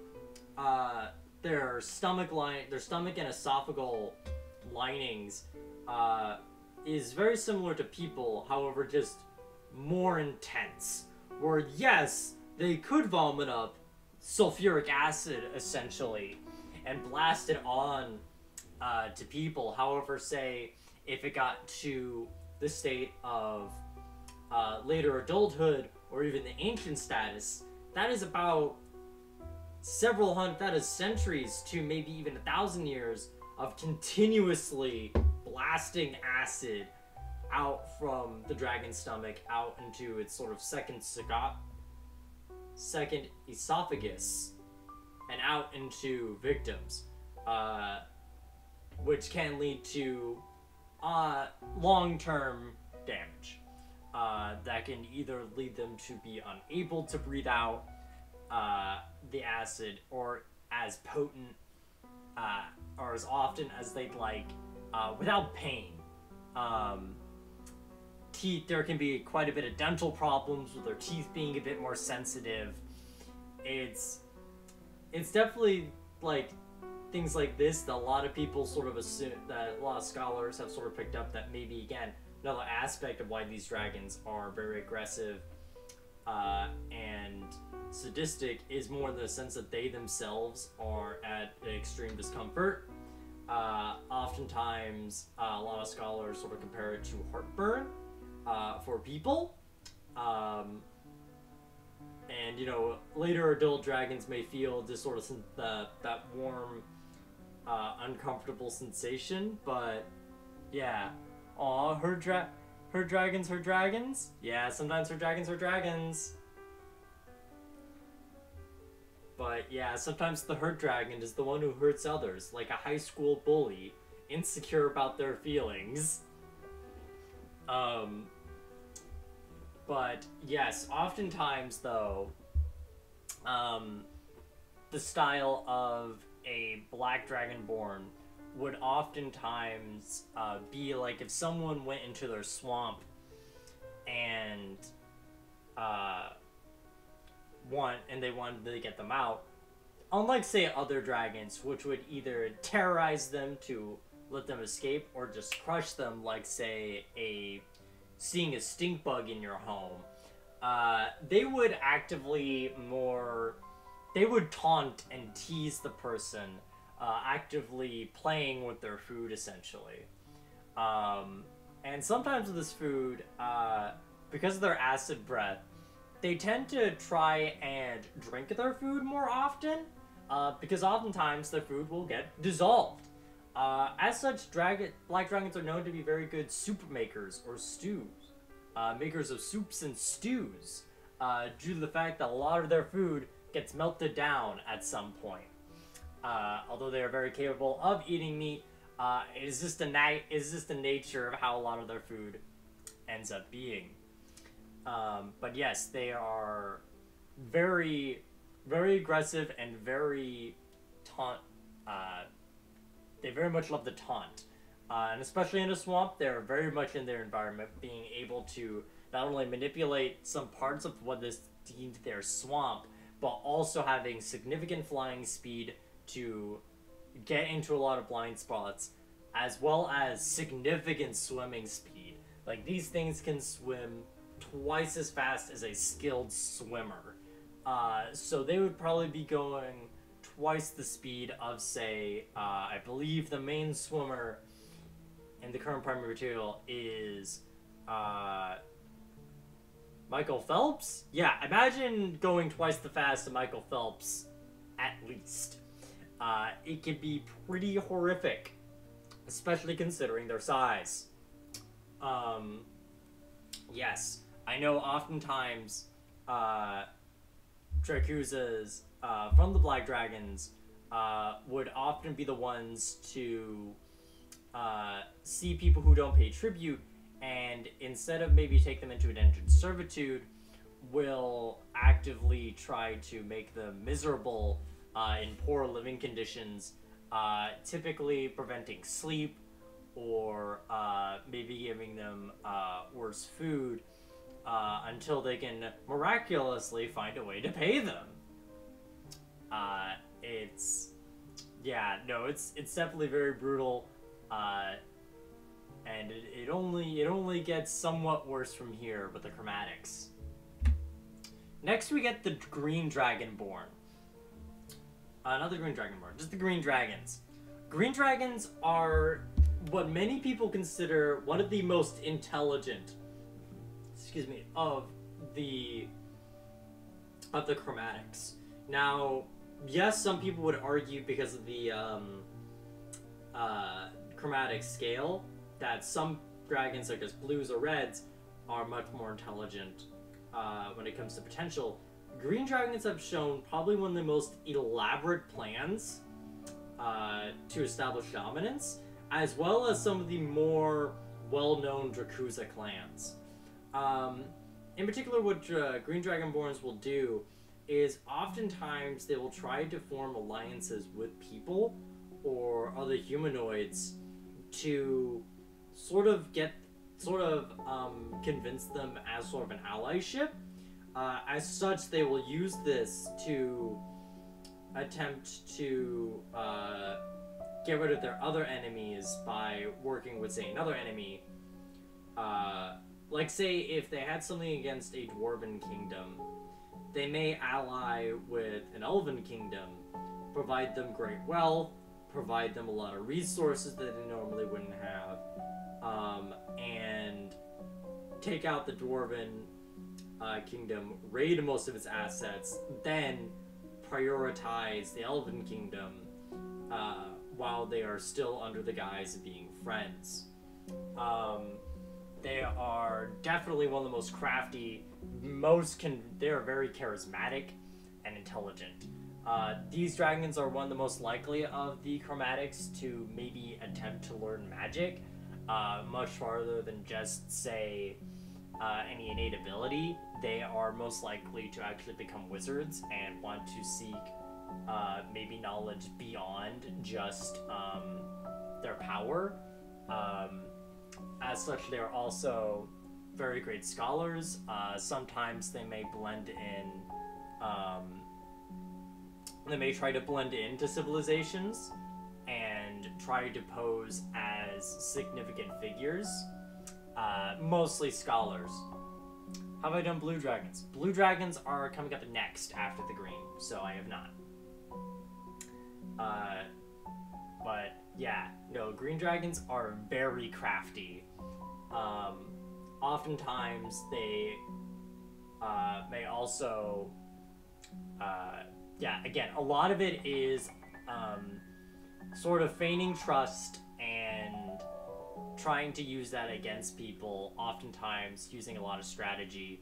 uh, their stomach line, their stomach and esophageal linings, uh, is very similar to people. However, just more intense. Where yes, they could vomit up sulfuric acid essentially and blast it on uh, to people. However, say if it got to the state of uh, later adulthood or even the ancient status, that is about several hundred, that is centuries to maybe even a thousand years of continuously blasting acid out from the dragon's stomach out into its sort of second second esophagus and out into victims, uh, which can lead to uh, long-term damage. Uh, that can either lead them to be unable to breathe out uh, the acid or as potent uh, or as often as they'd like uh, without pain. Um, teeth, there can be quite a bit of dental problems with their teeth being a bit more sensitive. It's it's definitely like things like this that a lot of people sort of assume that a lot of scholars have sort of picked up that maybe again another aspect of why these dragons are very aggressive uh, and sadistic is more in the sense that they themselves are at extreme discomfort. Uh, oftentimes, uh, a lot of scholars sort of compare it to heartburn uh, for people. Um, and you know, later adult dragons may feel this sort of that that warm, uh, uncomfortable sensation, but yeah, Aw, her dra- her dragons, her dragons? Yeah, sometimes her dragons, her dragons. But yeah, sometimes the hurt dragon is the one who hurts others, like a high school bully, insecure about their feelings. Um, but yes, oftentimes though, um, the style of a black dragonborn would oftentimes uh, be like if someone went into their swamp and uh, want and they wanted to get them out. Unlike say other dragons, which would either terrorize them to let them escape or just crush them, like say a seeing a stink bug in your home, uh, they would actively more they would taunt and tease the person uh, actively playing with their food essentially. Um, and sometimes with this food, uh, because of their acid breath, they tend to try and drink their food more often uh, because oftentimes their food will get dissolved. Uh, as such, dragon, black dragons are known to be very good soup makers or stews, uh, makers of soups and stews, uh, due to the fact that a lot of their food gets melted down at some point. Uh, although they are very capable of eating meat, uh, it is just the na- is just the nature of how a lot of their food ends up being. Um, but yes, they are very, very aggressive and very taunt. Uh, they very much love the taunt, uh, and especially in a swamp, they're very much in their environment, being able to not only manipulate some parts of what is deemed their swamp, but also having significant flying speed to get into a lot of blind spots, as well as significant swimming speed. Like these things can swim twice as fast as a skilled swimmer. Uh, so they would probably be going twice the speed of, say, uh, I believe the main swimmer in the current primary material is uh, Michael Phelps. Yeah, imagine going twice the fast of Michael Phelps, at least. Uh, it can be pretty horrific, especially considering their size. Um, yes, I know oftentimes uh, Drakuzas uh, from the Black Dragons uh, would often be the ones to uh, see people who don't pay tribute and instead of maybe take them into indentured servitude, will actively try to make them miserable uh, in poor living conditions, uh, typically preventing sleep or uh, maybe giving them uh, worse food uh, until they can miraculously find a way to pay them. Uh, it's yeah, no, it's it's definitely very brutal and it, it only it only gets somewhat worse from here with the chromatics. Next, we get the Green Dragonborn. Another Green dragon Dragonborn, just the Green Dragons. Green Dragons are what many people consider one of the most intelligent, excuse me, of the of the chromatics. Now, yes, some people would argue because of the um, uh, chromatic scale that some dragons, like as blues or reds, are much more intelligent uh, when it comes to potential. Green dragons have shown probably one of the most elaborate plans uh, to establish dominance, as well as some of the more well-known Drakuza clans. Um, in particular, what uh, Green Dragonborns will do is oftentimes they will try to form alliances with people or other humanoids to sort of get sort of um, convince them as sort of an allyship. Uh, as such, they will use this to attempt to uh, get rid of their other enemies by working with, say, another enemy. Uh, like, say, if they had something against a dwarven kingdom, they may ally with an elven kingdom, provide them great wealth, provide them a lot of resources that they normally wouldn't have, um, and take out the dwarven uh, kingdom, raid most of its assets, then prioritize the elven kingdom uh, while they are still under the guise of being friends. Um, they are definitely one of the most crafty, most can. They are very charismatic and intelligent. Uh, these dragons are one of the most likely of the chromatics to maybe attempt to learn magic uh, much farther than just, say, uh, any innate ability, they are most likely to actually become wizards and want to seek uh, maybe knowledge beyond just um, their power. Um, as such, they're also very great scholars. Uh, sometimes they may blend in. Um, they may try to blend into civilizations and try to pose as significant figures, uh, mostly scholars. Have I done blue dragons? Blue dragons are coming up next after the green, so I have not. Uh, but yeah, no, green dragons are very crafty. Um, oftentimes they uh, may also, uh, yeah, again, a lot of it is um, sort of feigning trust and trying to use that against people, oftentimes using a lot of strategy.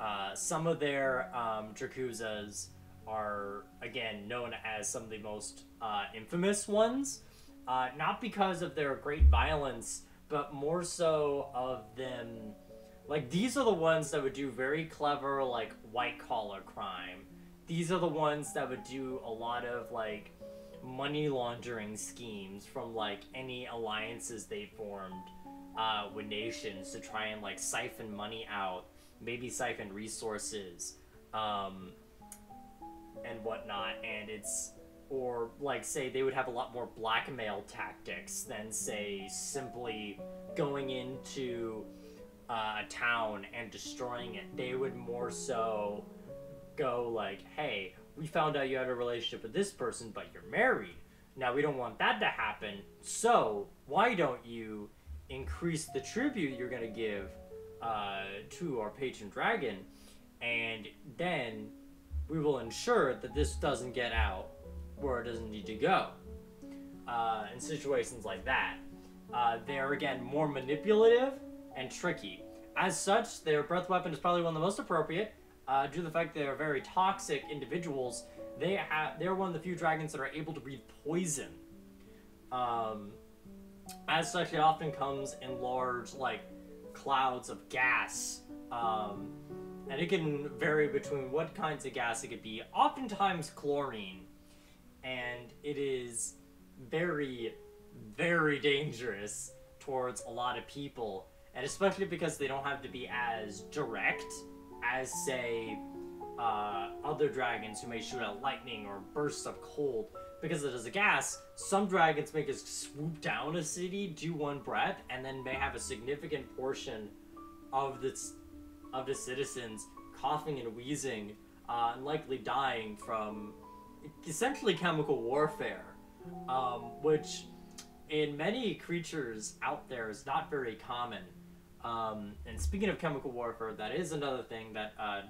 Uh, some of their um, Drakuzas are, again, known as some of the most uh, infamous ones, uh, not because of their great violence, but more so of them. Like, these are the ones that would do very clever, like, white collar crime. These are the ones that would do a lot of, like, money laundering schemes from like any alliances they formed uh, with nations to try and like siphon money out, maybe siphon resources, um, and whatnot. And it's or like say they would have a lot more blackmail tactics than say simply going into uh, a town and destroying it. They would more so go like, "Hey, we found out you had a relationship with this person, but you're married. Now we don't want that to happen. So why don't you increase the tribute you're gonna give uh, to our patron dragon, and then we will ensure that this doesn't get out where it doesn't need to go." Uh, in situations like that, uh, they're again more manipulative and tricky. As such, their breath weapon is probably one of the most appropriate uh, due to the fact they are very toxic individuals, they have they're one of the few dragons that are able to breathe poison. Um, as such, it often comes in large like clouds of gas, um, and it can vary between what kinds of gas it could be. Oftentimes chlorine, and it is very, very dangerous towards a lot of people, and especially because they don't have to be as direct as say uh, other dragons who may shoot out lightning or bursts of cold. Because it is a gas, some dragons may us swoop down a city, do one breath, and then may have a significant portion of the of the citizens coughing and wheezing, uh, and likely dying from essentially chemical warfare, um, which in many creatures out there is not very common. Um, and speaking of chemical warfare, that is another thing that uh,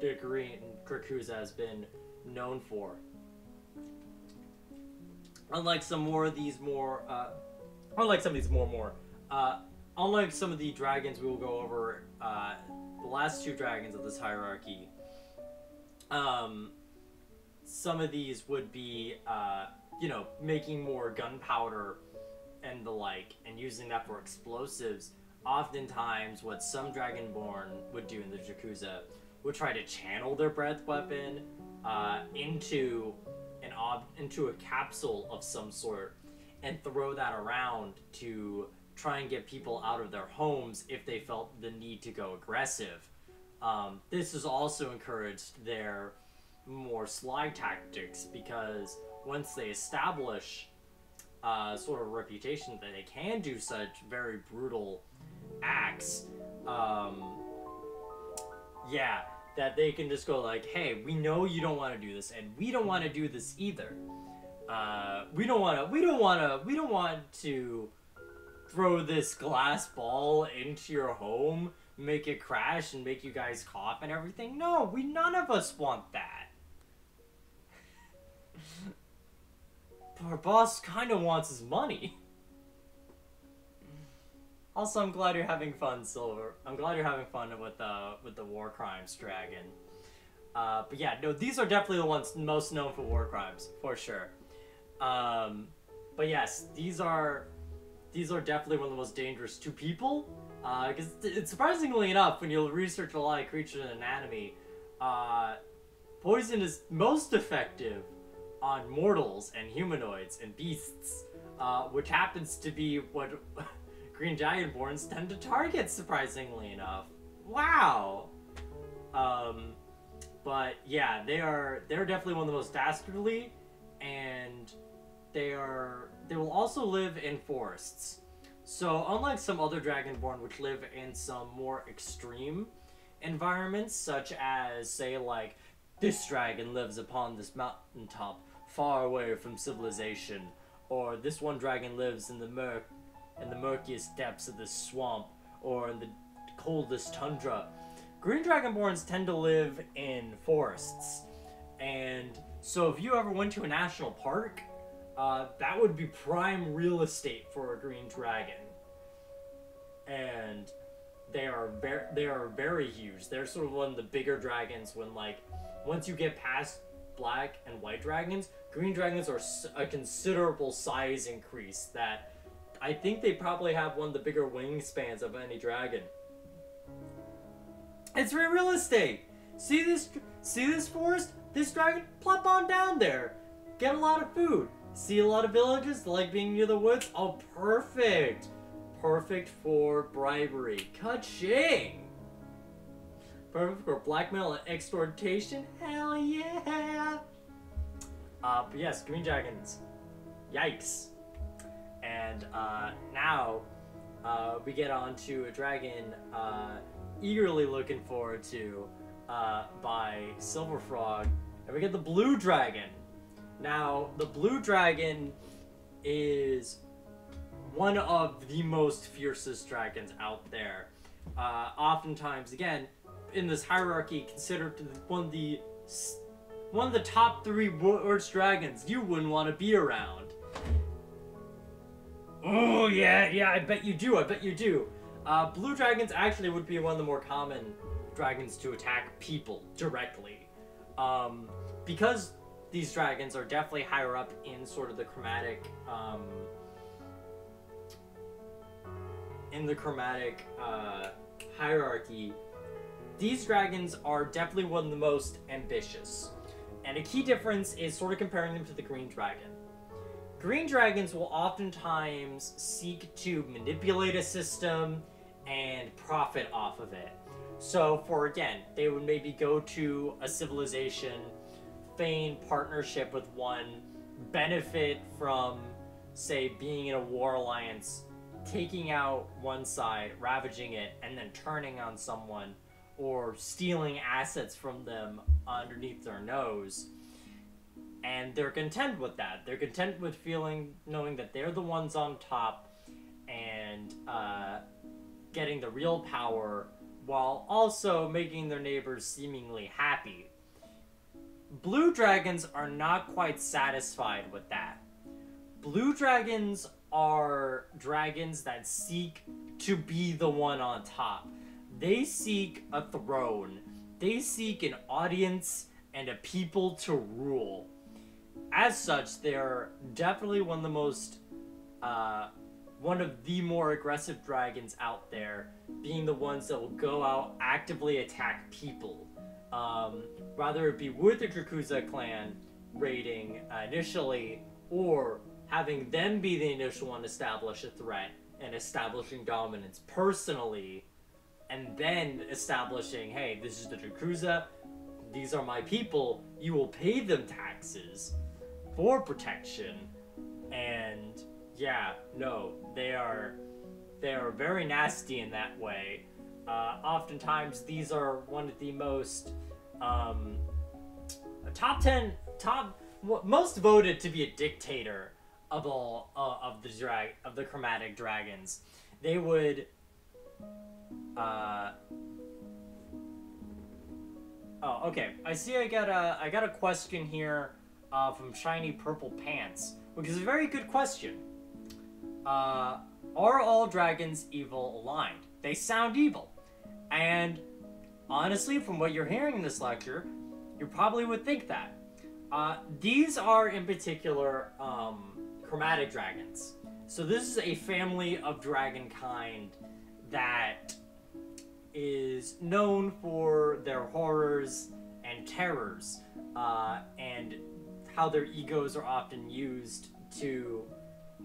the Green Drakuza has been known for. Unlike some more of these more, uh, unlike some of these more more, uh, unlike some of the dragons we will go over, uh, the last two dragons of this hierarchy, um, some of these would be, uh, you know, making more gunpowder and the like, and using that for explosives oftentimes what some Dragonborn would do in the Yakuza would try to channel their breath weapon uh, into an ob- into a capsule of some sort and throw that around to try and get people out of their homes if they felt the need to go aggressive. Um, this has also encouraged their more sly tactics because once they establish uh, sort of reputation that they can do such very brutal acts, um, yeah, that they can just go like, hey, we know you don't want to do this, and we don't want to do this either. Uh, we don't want to. We don't want to. We don't want to throw this glass ball into your home, make it crash, and make you guys cough and everything. No, we none of us want that. Our boss kind of wants his money. Also, I'm glad you're having fun, Silver. I'm glad you're having fun with the uh, with the war crimes dragon. Uh, but yeah, no, these are definitely the ones most known for war crimes for sure. Um, but yes, these are these are definitely one of the most dangerous to people. Because uh, surprisingly enough, when you research a lot of creature anatomy, uh, poison is most effective on mortals and humanoids and beasts, uh, which happens to be what Green Dragonborns tend to target, surprisingly enough. Wow! Um, but yeah, they are they're definitely one of the most dastardly, and they are they will also live in forests. So unlike some other Dragonborn which live in some more extreme environments, such as say like this dragon lives upon this mountaintop far away from civilization, or this one dragon lives in the murk in the murkiest depths of the swamp or in the coldest tundra. Green Dragonborns tend to live in forests. And so if you ever went to a national park, uh, that would be prime real estate for a green dragon. And they are very they are very huge. They're sort of one of the bigger dragons when like once you get past black and white dragons, green dragons are a considerable size increase that I think they probably have one of the bigger wingspans of any dragon. It's real estate. See this? See this forest? This dragon? Plop on down there. Get a lot of food. See a lot of villages like being near the woods. Oh, perfect. Perfect for bribery. Ka-ching. Perfect for blackmail and extortation. Hell yeah. Uh, but yes, green dragons. Yikes. And uh, now uh, we get on to a dragon uh, eagerly looking forward to uh, by Silver Frog, and we get the Blue Dragon. Now, the Blue Dragon is one of the most fiercest dragons out there. Uh, oftentimes, again, in this hierarchy, considered one of the one of the top three worst dragons you wouldn't want to be around. Oh yeah, yeah, I bet you do. I bet you do. Uh, blue dragons actually would be one of the more common dragons to attack people directly, um, because these dragons are definitely higher up in sort of the chromatic. Um, in the chromatic uh, hierarchy, these dragons are definitely one of the most ambitious. And a key difference is sort of comparing them to the green dragon. Green dragons will oftentimes seek to manipulate a system and profit off of it. So, for again, they would maybe go to a civilization, feign partnership with one, benefit from, say, being in a war alliance, taking out one side, ravaging it, and then turning on someone or stealing assets from them underneath their nose. And they're content with that. They're content with feeling, knowing that they're the ones on top and uh, getting the real power while also making their neighbors seemingly happy. Blue dragons are not quite satisfied with that. Blue dragons are dragons that seek to be the one on top. They seek a throne. They seek an audience and a people to rule. As such, they're definitely one of the most, uh, one of the more aggressive dragons out there, being the ones that will go out actively attack people. Um, whether it be with the Drakuza clan raiding uh, initially, or having them be the initial one to establish a threat and establishing dominance personally and then establishing, hey, this is the Drakuza, these are my people, you will pay them taxes for protection. And yeah, no, they are they are very nasty in that way. Uh, oftentimes, these are one of the most um, top ten, top most voted to be a dictator of all uh, of the drag of the chromatic dragons. They would uh, oh, okay. I see. I got a. I got a question here uh, from Shiny Purple Pants, which is a very good question. Uh, are all dragons evil aligned? They sound evil, and honestly, from what you're hearing in this lecture, you probably would think that. Uh, these are in particular um, chromatic dragons. So this is a family of dragon kind that is known for their horrors and terrors, uh, and how their egos are often used to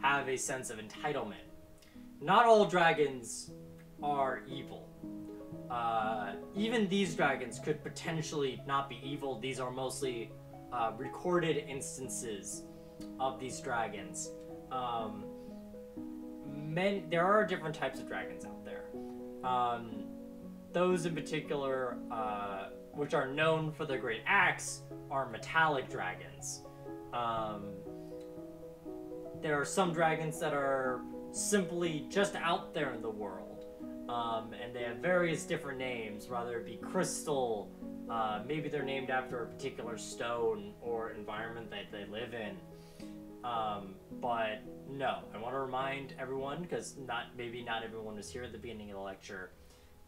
have a sense of entitlement. Not all dragons are evil. Uh, even these dragons could potentially not be evil. These are mostly uh, recorded instances of these dragons. Um, men, there are different types of dragons out there. Um, those in particular, uh, which are known for their great acts, are metallic dragons. Um, there are some dragons that are simply just out there in the world, um, and they have various different names, whether it be crystal, uh, maybe they're named after a particular stone or environment that they live in. Um, but no, I want to remind everyone because not maybe not everyone was here at the beginning of the lecture.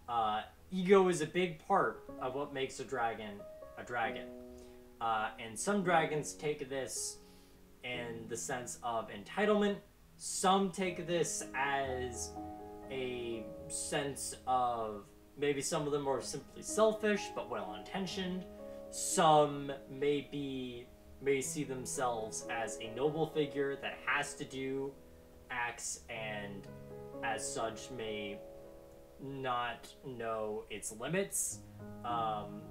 Uh, ego is a big part of what makes a dragon a dragon, uh, and some dragons take this in the sense of entitlement. Some take this as a sense of maybe some of them are simply selfish but well intentioned. Some may be may see themselves as a noble figure that has to do acts and as such may not know its limits. Um,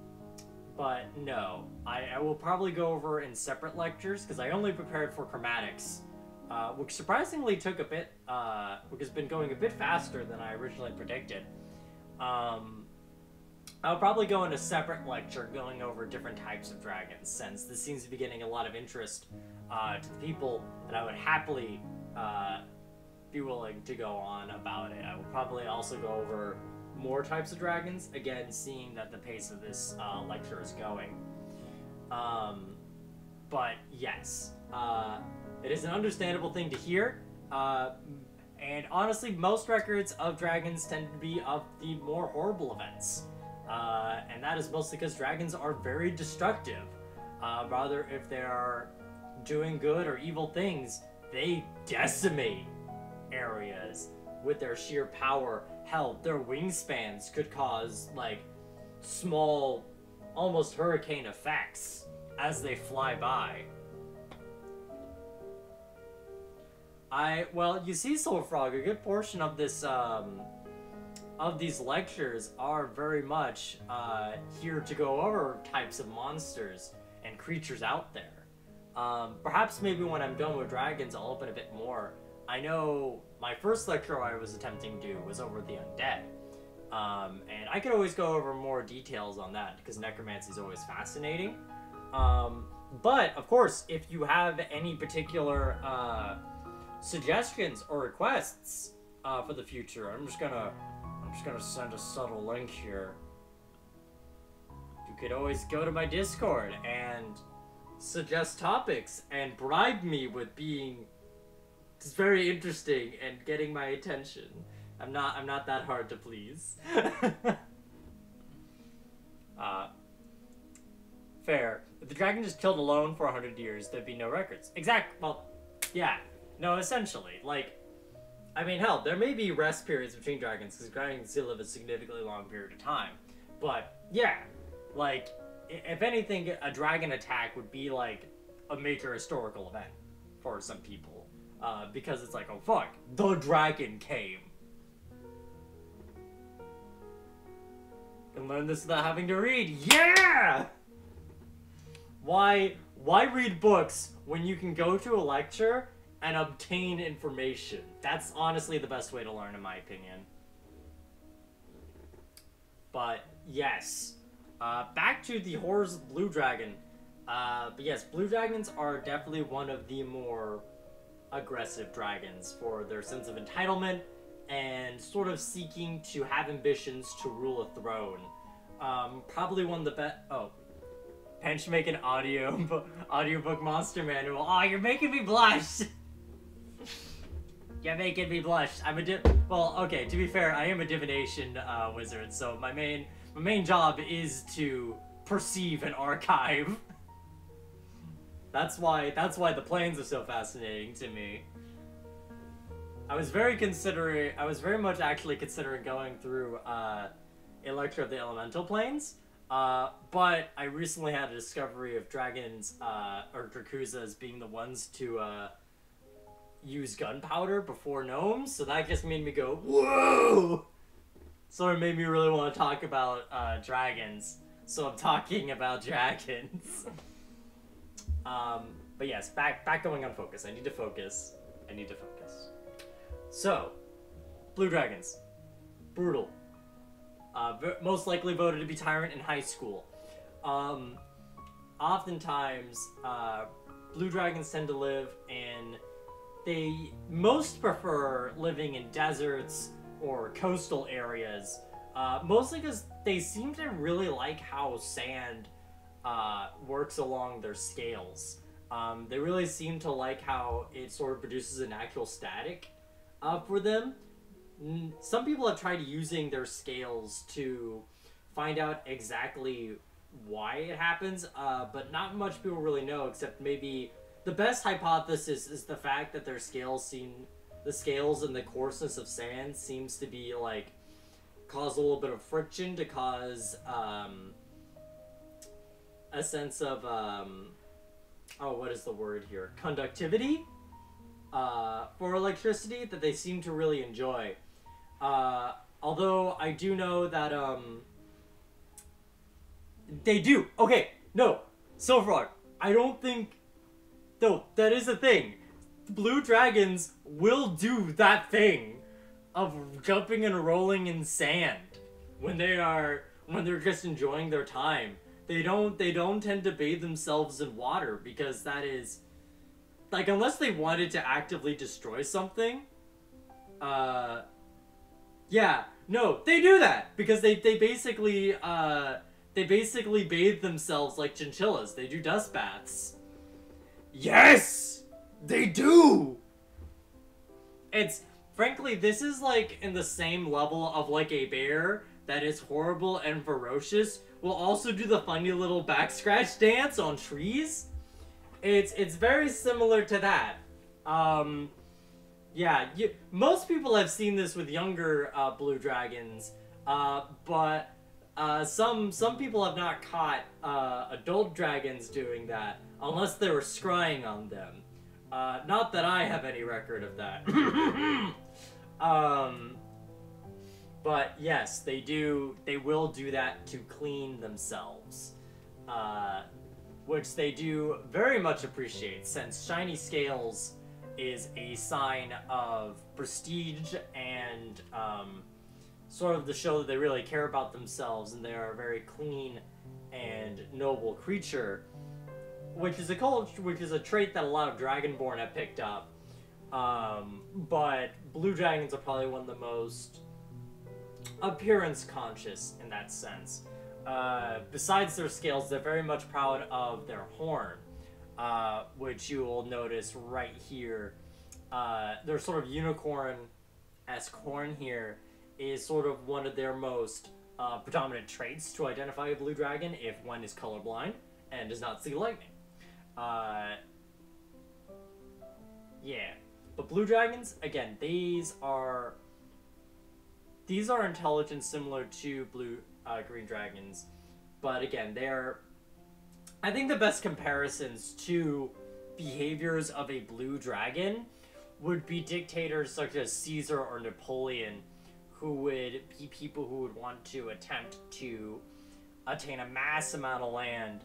but no, I, I, will probably go over in separate lectures because I only prepared for chromatics, uh, which surprisingly took a bit, uh, which has been going a bit faster than I originally predicted. Um, I'll probably go in a separate lecture going over different types of dragons, since this seems to be getting a lot of interest uh, to the people, and I would happily uh, be willing to go on about it. I will probably also go over more types of dragons, again, seeing that the pace of this uh, lecture is going. Um, but yes, uh, it is an understandable thing to hear. Uh, and honestly, most records of dragons tend to be of the more horrible events. Uh, and that is mostly because dragons are very destructive. Uh, rather, if they are doing good or evil things, they decimate areas with their sheer power. Hell, their wingspans could cause, like, small, almost hurricane effects as they fly by. I, well, you see, Soul Frog, a good portion of this, um, of these lectures are very much, uh, here to go over types of monsters and creatures out there. Um, perhaps maybe when I'm done with dragons, I'll open a bit more. I know my first lecture I was attempting to do was over the undead. Um, and I could always go over more details on that because necromancy is always fascinating. Um, but of course, if you have any particular uh, suggestions or requests uh, for the future, I'm just gonna I'm just gonna send a subtle link here. You could always go to my Discord and suggest topics and bribe me with being just very interesting and getting my attention. I'm not I'm not that hard to please. uh fair. If the dragon just killed alone for 100 years, there'd be no records. Exact well yeah. No, essentially. Like I mean, hell, there may be rest periods between dragons because dragons still live a significantly long period of time. But yeah, like if anything, a dragon attack would be like a major historical event for some people. Uh, because it's like, oh fuck, the dragon came. And learn this without having to read. Yeah! Why why read books when you can go to a lecture and obtain information? That's honestly the best way to learn in my opinion. But yes, uh, back to the horrors of Blue Dragon. Uh, but yes, Blue Dragons are definitely one of the more aggressive dragons for their sense of entitlement and sort of seeking to have ambitions to rule a throne. Um, probably one of the best. Oh, should make an audio audiobook monster manual. Oh, you're making me blush. you're making me blush. I'm a well. Okay, to be fair, I am a divination uh, wizard, so my main my main job is to perceive an archive. that's why that's why the planes are so fascinating to me. I was very considering I was very much actually considering going through uh a lecture of the elemental planes. Uh, but I recently had a discovery of dragons, uh, or Drakuzas being the ones to, uh, use gunpowder before gnomes, so that just made me go, whoa! sort of made me really want to talk about uh, dragons. So I'm talking about dragons. Um, but yes, back back going on focus. I need to focus. I need to focus. So, blue dragons, brutal. Uh, most likely voted to be tyrant in high school. Um, oftentimes, uh, blue dragons tend to live in. They most prefer living in deserts or coastal areas, uh, mostly because they seem to really like how sand uh, works along their scales. Um, they really seem to like how it sort of produces an actual static uh, for them. Some people have tried using their scales to find out exactly why it happens, uh, but not much people really know, except maybe the best hypothesis is the fact that their scales seem the scales and the coarseness of sand seems to be like cause a little bit of friction to cause um, a sense of um, oh what is the word here? Conductivity? Uh, for electricity that they seem to really enjoy. Uh, although i do know that um, they do. Okay no silver i don't think no that is a thing. Blue dragons will do that thing of jumping and rolling in sand when they are when they're just enjoying their time. They don't they don't tend to bathe themselves in water because that is like unless they wanted to actively destroy something. Uh yeah, no, they do that because they they basically uh they basically bathe themselves like chinchillas. They do dust baths. Yes! They do! It's frankly this is like in the same level of like a bear that is horrible and ferocious will also do the funny little back scratch dance on trees. It's it's very similar to that. Um, yeah, you, most people have seen this with younger uh, blue dragons, uh, but uh, some some people have not caught uh, adult dragons doing that unless they were scrying on them. Uh, not that I have any record of that. um, but yes, they do. They will do that to clean themselves, uh, which they do very much appreciate, since shiny scales is a sign of prestige and um, sort of the show that they really care about themselves and they are a very clean and noble creature, which is a culture, which is a trait that a lot of Dragonborn have picked up. Um, but blue dragons are probably one of the most appearance conscious in that sense. Uh, besides their scales, they're very much proud of their horn, uh, which you will notice right here. Uh, their sort of unicorn-esque horn here is sort of one of their most uh, predominant traits to identify a blue dragon if one is colorblind and does not see lightning. Uh, yeah. But blue dragons, again, these are these are intelligent similar to blue uh, green dragons, but again, they're I think the best comparisons to behaviors of a blue dragon would be dictators such as Caesar or Napoleon, who would be people who would want to attempt to attain a mass amount of land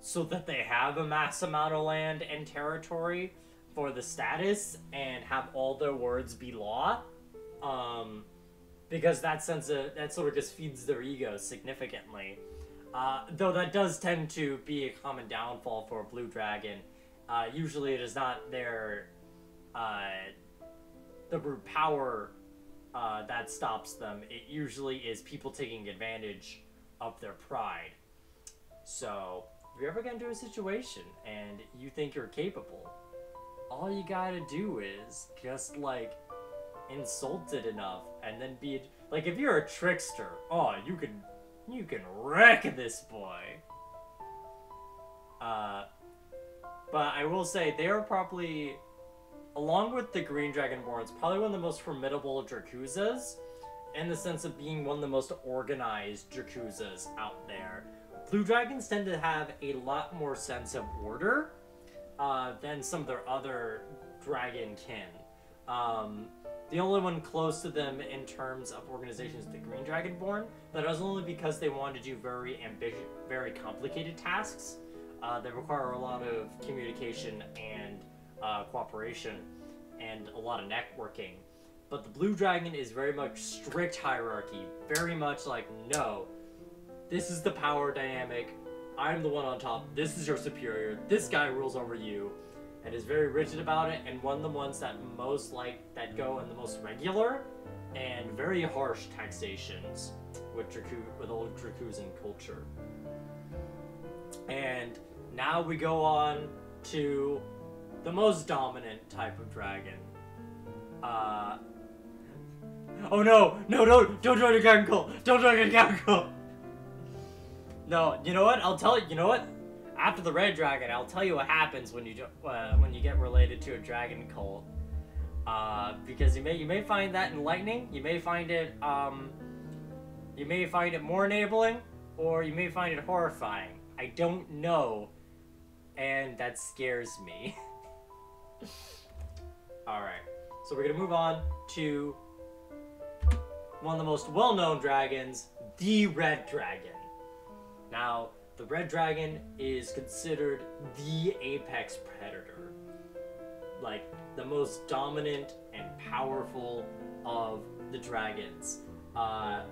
so that they have a mass amount of land and territory for the status and have all their words be law. Um, because that sense of that sort of just feeds their ego significantly. Uh, though that does tend to be a common downfall for a blue dragon. Uh, usually, it is not their uh, the brute power uh, that stops them. It usually is people taking advantage of their pride. So, if you ever get into a situation and you think you're capable, all you gotta do is just like insult it enough and then be like if you're a trickster oh you can you can wreck this boy. Uh but i will say they are probably along with the green dragonborns probably one of the most formidable drakuzas in the sense of being one of the most organized drakuzas out there. Blue dragons tend to have a lot more sense of order uh, than some of their other dragon kin um, the only one close to them in terms of organization is the Green Dragonborn. That is only because they want to do very ambitious, very complicated tasks uh, that require a lot of communication and uh, cooperation and a lot of networking. But the Blue Dragon is very much strict hierarchy, very much like, no, this is the power dynamic, I'm the one on top, this is your superior, this guy rules over you, and is very rigid about it, and one of the ones that most like that go in the most regular and very harsh taxations with Dracu with old Dracusan culture. And now we go on to the most dominant type of dragon. Uh, oh no, no, no, don't join the dragon cult! Don't join the dragon cult! No, you know what? I'll tell you, you know what? After the red dragon, I'll tell you what happens when you uh, when you get related to a dragon cult. Uh, because you may you may find that enlightening, you may find it um, you may find it more enabling, or you may find it horrifying. I don't know, and that scares me. All right, so we're gonna move on to one of the most well-known dragons, the red dragon. Now, the red dragon is considered the apex predator. Like, the most dominant and powerful of the dragons. Uh,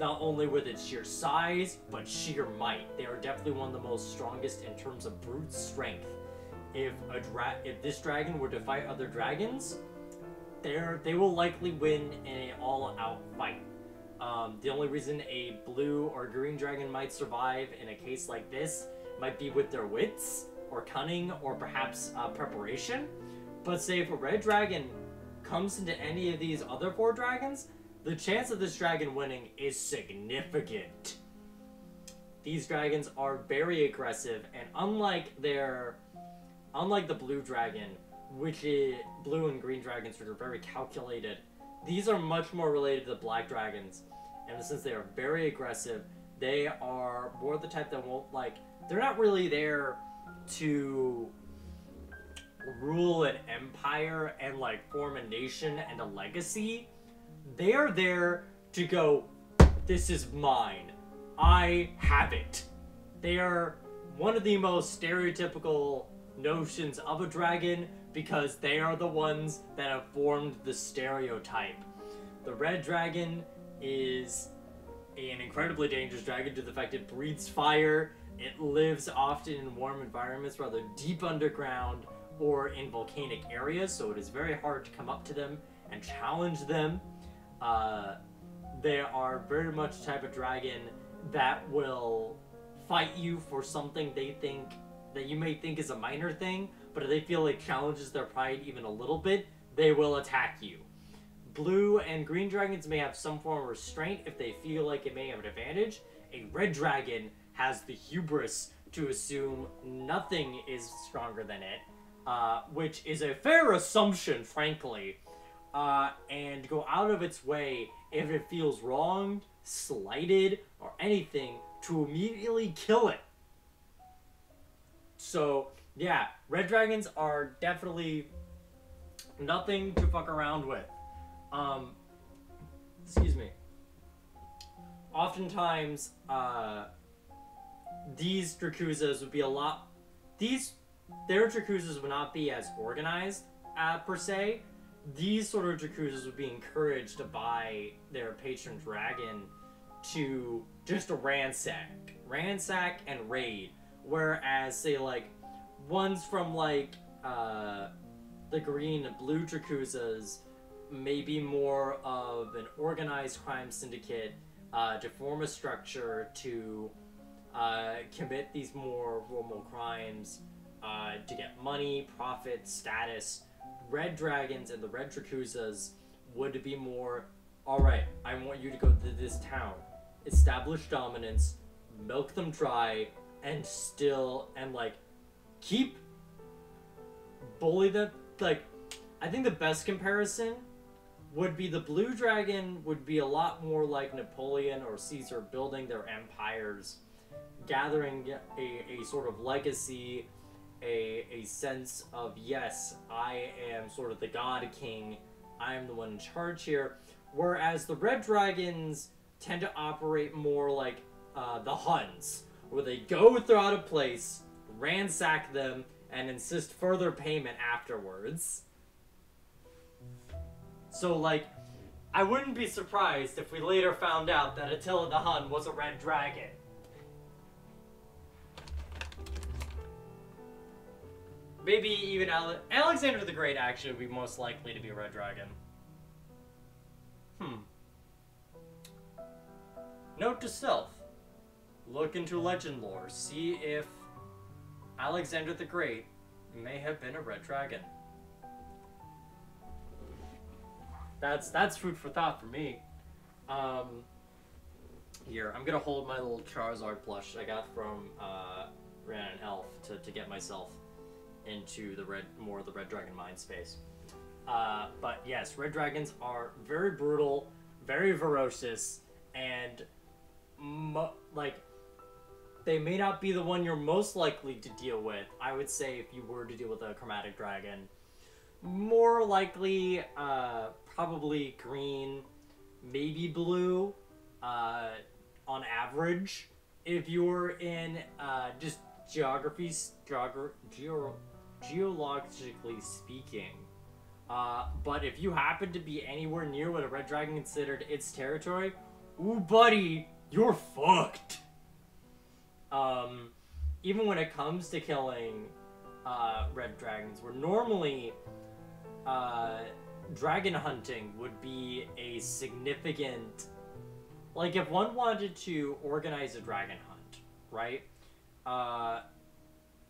not only with its sheer size, but sheer might. They are definitely one of the most strongest in terms of brute strength. If a dra- if this dragon were to fight other dragons, they're they will likely win in an all-out fight. Um, the only reason a blue or green dragon might survive in a case like this might be with their wits, or cunning, or perhaps uh, preparation. But say if a red dragon comes into any of these other four dragons, the chance of this dragon winning is significant. These dragons are very aggressive, and unlike their, unlike the blue dragon, which is blue and green dragons, which are very calculated, these are much more related to the black dragons, and since they are very aggressive, they are more the type that won't like. They're not really there to rule an empire and like form a nation and a legacy. They are there to go, this is mine. I have it. They are one of the most stereotypical notions of a dragon because they are the ones that have formed the stereotype. The red dragon is an incredibly dangerous dragon to the fact it breathes fire. It lives often in warm environments, rather deep underground or in volcanic areas, so it is very hard to come up to them and challenge them. Uh, they are very much the type of dragon that will fight you for something they think that you may think is a minor thing, but if they feel it challenges their pride even a little bit, they will attack you. Blue and green dragons may have some form of restraint if they feel like it may have an advantage. A red dragon has the hubris to assume nothing is stronger than it, uh, which is a fair assumption, frankly, uh, and go out of its way if it feels wronged, slighted, or anything to immediately kill it. So, yeah, red dragons are definitely nothing to fuck around with. Um, excuse me. Oftentimes, uh, these Drakuzas would be a lot. These their Drakuzas would not be as organized uh, per se. These sort of Drakuzas would be encouraged by their patron dragon to just ransack, ransack and raid. Whereas, say, like ones from like uh, the green and blue Drakuzas may be more of an organized crime syndicate uh, to form a structure to uh, commit these more formal crimes uh, to get money, profit, status. Red Dragons and the Red Drakuzas would be more, alright, I want you to go to this town, establish dominance, milk them dry, and still, and like, keep bully them. Like, I think the best comparison would be the Blue Dragon would be a lot more like Napoleon or Caesar building their empires, gathering a, a sort of legacy, a, a sense of, yes, I am sort of the God King, I am the one in charge here. Whereas the Red Dragons tend to operate more like uh, the Huns, where they go throughout a place, ransack them, and insist further payment afterwards. So, like, I wouldn't be surprised if we later found out that Attila the Hun was a red dragon. Maybe even Ale Alexander the Great actually would be most likely to be a red dragon. Hmm. Note to self. Look into legend lore. See if Alexander the Great may have been a red dragon. That's that's food for thought for me. Um, here, I'm gonna hold my little Charizard plush I got from uh, Ran and Elf to, to get myself into the red more of the red dragon mind space. Uh, but yes, red dragons are very brutal, very ferocious, and like they may not be the one you're most likely to deal with. I would say if you were to deal with a chromatic dragon, more likely, uh, probably green, maybe blue, uh, on average. If you're in uh, just geography, geogra- geo- geologically speaking. Uh, but if you happen to be anywhere near what a red dragon considered its territory, ooh, buddy, you're fucked. Um, even when it comes to killing uh, red dragons, where normally uh, dragon hunting would be a significant. Like, if one wanted to organize a dragon hunt, right? Uh,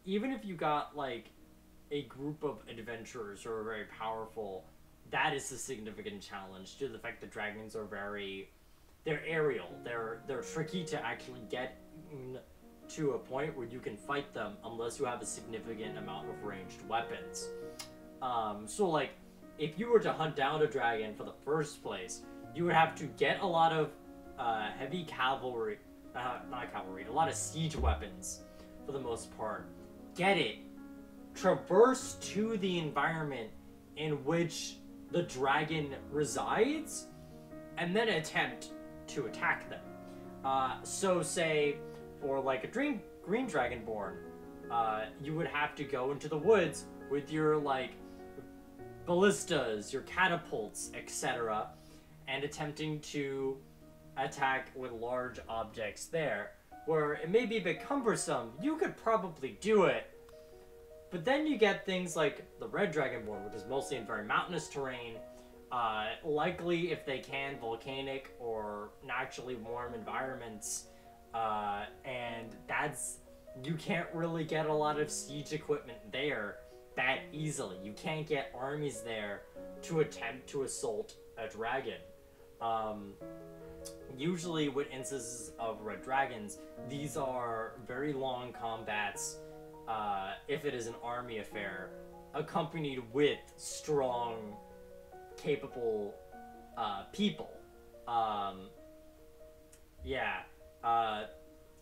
even if you got, like, a group of adventurers who are very powerful, that is a significant challenge to the fact that dragons are very. They're aerial. They're they're tricky to actually get to a point where you can fight them unless you have a significant amount of ranged weapons. Um, so like, if you were to hunt down a dragon for the first place, you would have to get a lot of uh, heavy cavalry, uh, not cavalry, a lot of siege weapons for the most part. Get it, traverse to the environment in which the dragon resides, and then attempt to attack them. Uh, so say for like a dream green dragonborn, uh, you would have to go into the woods with your like ballistas, your catapults, etc., and attempting to attack with large objects there. Where it may be a bit cumbersome, you could probably do it. But then you get things like the Red Dragonborn, which is mostly in very mountainous terrain, uh, likely, if they can, volcanic or naturally warm environments. Uh, and that's. You can't really get a lot of siege equipment there that easily. You can't get armies there to attempt to assault a dragon. Um, usually, with instances of red dragons, these are very long combats. Uh, if it is an army affair, accompanied with strong, capable uh, people. Um, yeah. Uh,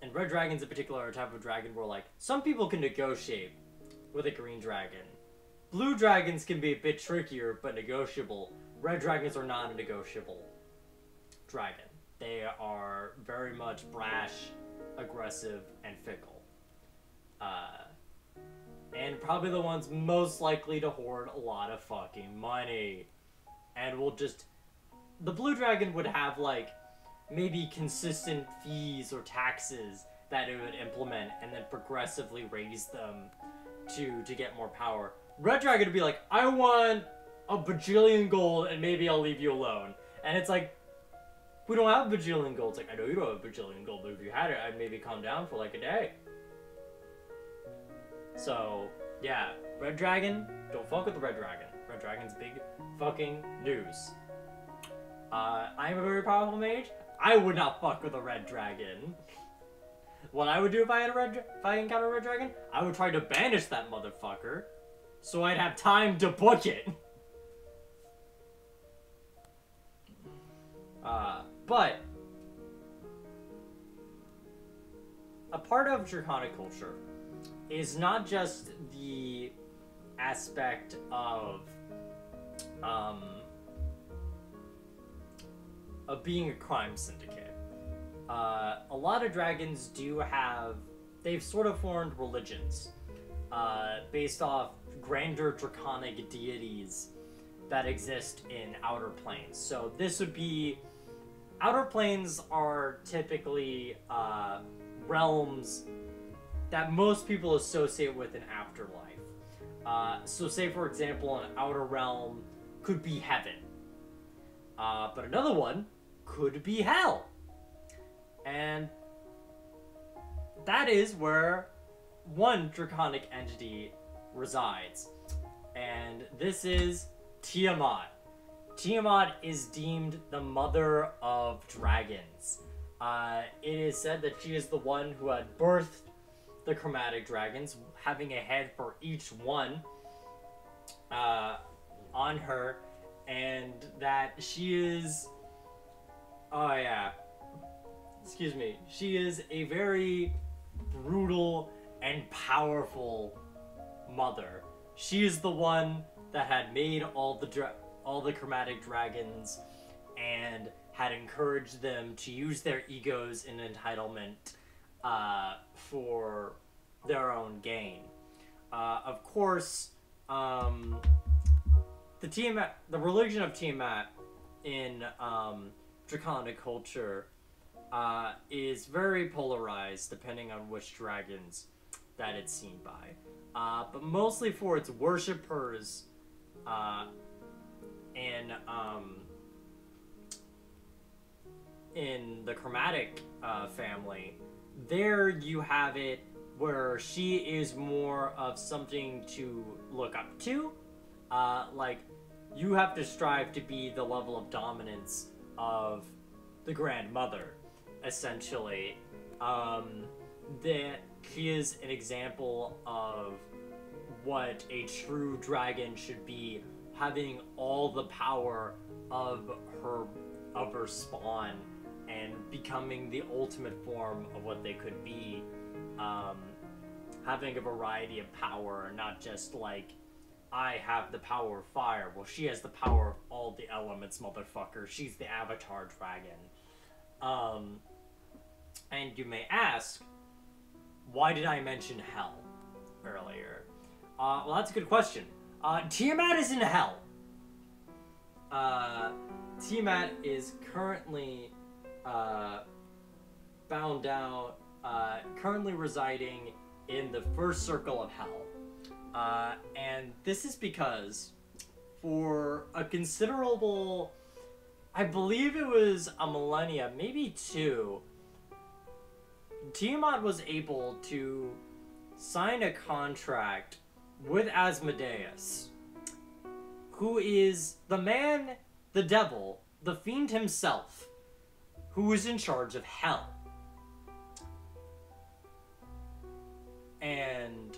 and red dragons in particular are a type of dragon where like some people can negotiate with a green dragon. Blue dragons can be a bit trickier, but negotiable. Red dragons are not a negotiable dragon. They are very much brash, aggressive, and fickle. Uh, and probably the ones most likely to hoard a lot of fucking money. And will just. The blue dragon would have, like, maybe consistent fees or taxes that it would implement and then progressively raise them to to get more power. Red Dragon would be like, I want a bajillion gold and maybe I'll leave you alone. And it's like, we don't have bajillion gold. It's like, I know you don't have a bajillion gold, but if you had it, I'd maybe calm down for like a day. So, yeah, Red Dragon, don't fuck with the Red Dragon. Red Dragon's big fucking news. Uh, I am a very powerful mage. I would not fuck with a Red Dragon. What I would do if I had a red, if I encountered a red dragon, I would try to banish that motherfucker, so I'd have time to book it. Uh, but a part of Draconic culture is not just the aspect of um, of being a crime syndicate uh, a lot of dragons do have they've sort of formed religions uh, based off grander draconic deities that exist in outer planes. So this would be outer planes are typically uh, realms that most people associate with an afterlife. Uh, so, say for example, an outer realm could be heaven, uh, but another one could be hell. And that is where one draconic entity resides. And this is Tiamat. Tiamat is deemed the mother of dragons. Uh, it is said that she is the one who had birthed the chromatic dragons, having a head for each one uh, on her, and that she is. Oh, yeah excuse me, she is a very brutal and powerful mother. She is the one that had made all the all the chromatic dragons and had encouraged them to use their egos and entitlement uh, for their own gain. Uh, of course, um, the Tiamat, the religion of Tiamat in um, Draconic culture uh, is very polarized depending on which dragons that it's seen by. Uh, but mostly for its worshippers uh, in um, in the chromatic uh, family, there you have it where she is more of something to look up to. Uh, like, you have to strive to be the level of dominance of the grandmother, essentially. Um, that she is an example of what a true dragon should be, having all the power of her of her spawn and becoming the ultimate form of what they could be. Um, having a variety of power, not just like I have the power of fire. Well, she has the power of all the elements, motherfucker. She's the Avatar dragon. Um, and you may ask, why did I mention hell earlier? Uh, well, that's a good question. Uh, Tiamat is in hell. Uh, Tiamat is currently uh, bound down, uh, currently residing in the first circle of hell. Uh, and this is because for a considerable, I believe it was a millennia, maybe two, Tiamat was able to sign a contract with Asmodeus, who is the man, the devil, the fiend himself, who is in charge of hell. And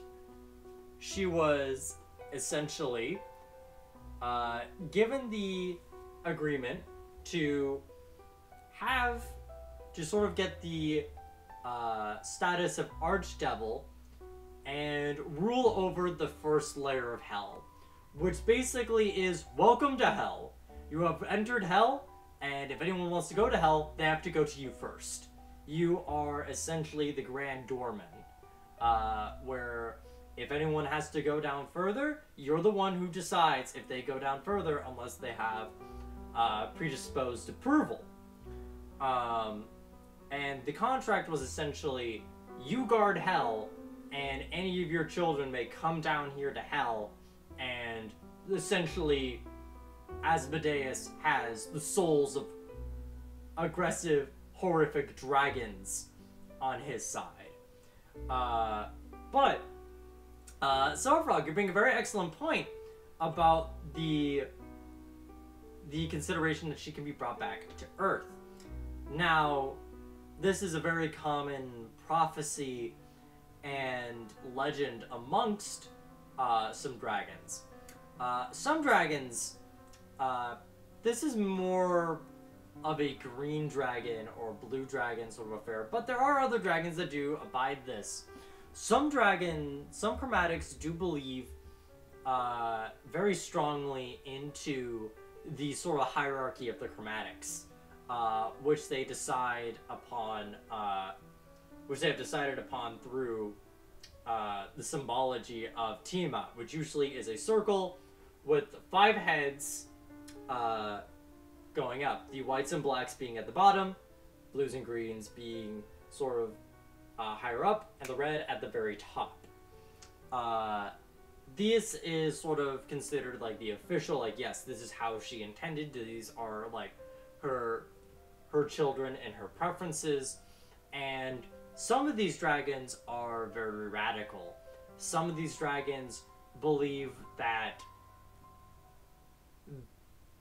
she was essentially uh, given the agreement to have to sort of get the uh, status of archdevil and rule over the first layer of hell, which basically is welcome to hell. You have entered hell, and if anyone wants to go to hell, they have to go to you first. You are essentially the Grand Doorman, uh, where if anyone has to go down further, you're the one who decides if they go down further unless they have uh, predisposed approval. Um, and the contract was essentially you guard hell, and any of your children may come down here to hell, and essentially Asmodeus has the souls of aggressive, horrific dragons on his side. Uh, but, uh, Silverfrog, you bring a very excellent point about the the consideration that she can be brought back to Earth. Now, this is a very common prophecy and legend amongst uh, some dragons. Uh, some dragons, uh, this is more of a green dragon or blue dragon sort of affair, but there are other dragons that do abide this. Some dragon, some chromatics do believe uh, very strongly into the sort of hierarchy of the chromatics uh, which they decide upon, uh, which they have decided upon through uh, the symbology of Tiamat, which usually is a circle with five heads uh, going up. The whites and blacks being at the bottom, blues and greens being sort of uh, higher up, and the red at the very top. Uh, this is sort of considered like the official, like, yes, this is how she intended. These are like her her children and her preferences. And some of these dragons are very radical. Some of these dragons believe that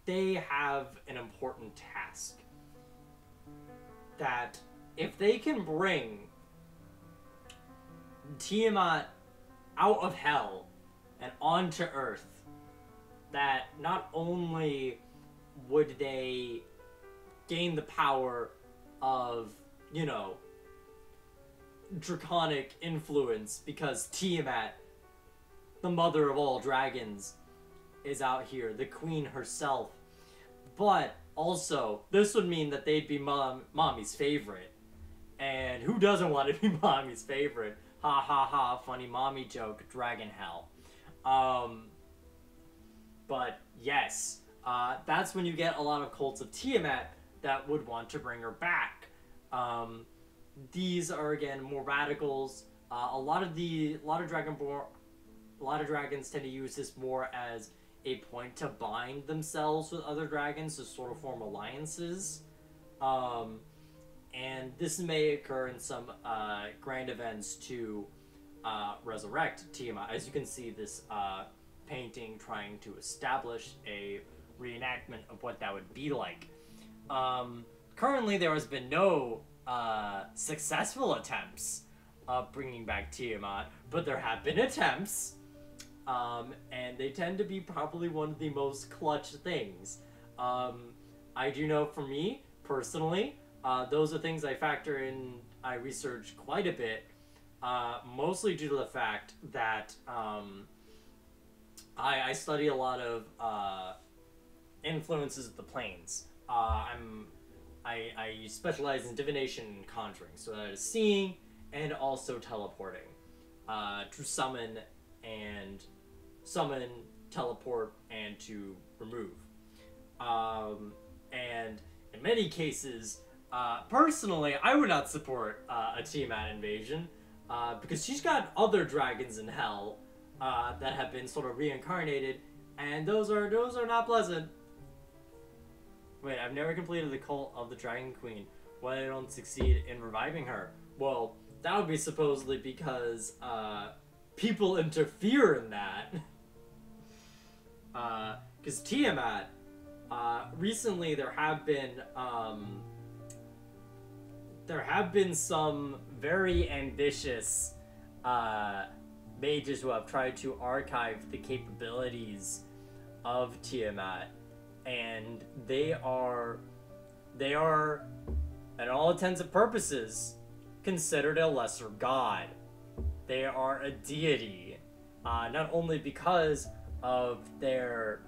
they have an important task. That if they can bring Tiamat out of hell and onto Earth, that not only would they gain the power of, you know, draconic influence because Tiamat, the mother of all dragons, is out here, the queen herself. But also, this would mean that they'd be mom, mommy's favorite. And who doesn't want to be mommy's favorite? Ha ha ha, funny mommy joke, dragon hell. Um, but yes, uh, that's when you get a lot of cults of Tiamat that would want to bring her back. Um, these are again more radicals. Uh, a lot of the a lot of dragonborn, a lot of dragons tend to use this more as a point to bind themselves with other dragons to sort of form alliances. Um, and this may occur in some uh, grand events to uh, resurrect Tiamat. As you can see, this uh, painting trying to establish a reenactment of what that would be like. Um, currently, there has been no uh, successful attempts of bringing back Tiamat, but there have been attempts, um, and they tend to be probably one of the most clutch things. Um, I do know for me personally, uh, those are things I factor in. I research quite a bit, uh, mostly due to the fact that um, I, I study a lot of uh, influences of the planes. Uh, I'm I, I specialize in divination and conjuring, so that is seeing and also teleporting uh, to summon and summon, teleport, and to remove. Um, and in many cases, uh, personally, I would not support uh, a Tiamat invasion uh, because she's got other dragons in hell uh, that have been sort of reincarnated, and those are those are not pleasant. Wait, I've never completed the cult of the Dragon Queen. Why I don't succeed in reviving her? Well, that would be supposedly because uh, people interfere in that. Because uh, Tiamat, uh, recently there have been um, there have been some very ambitious uh, mages who have tried to archive the capabilities of Tiamat, and they are they are, at all intents and purposes, considered a lesser god. They are a deity, uh, not only because of their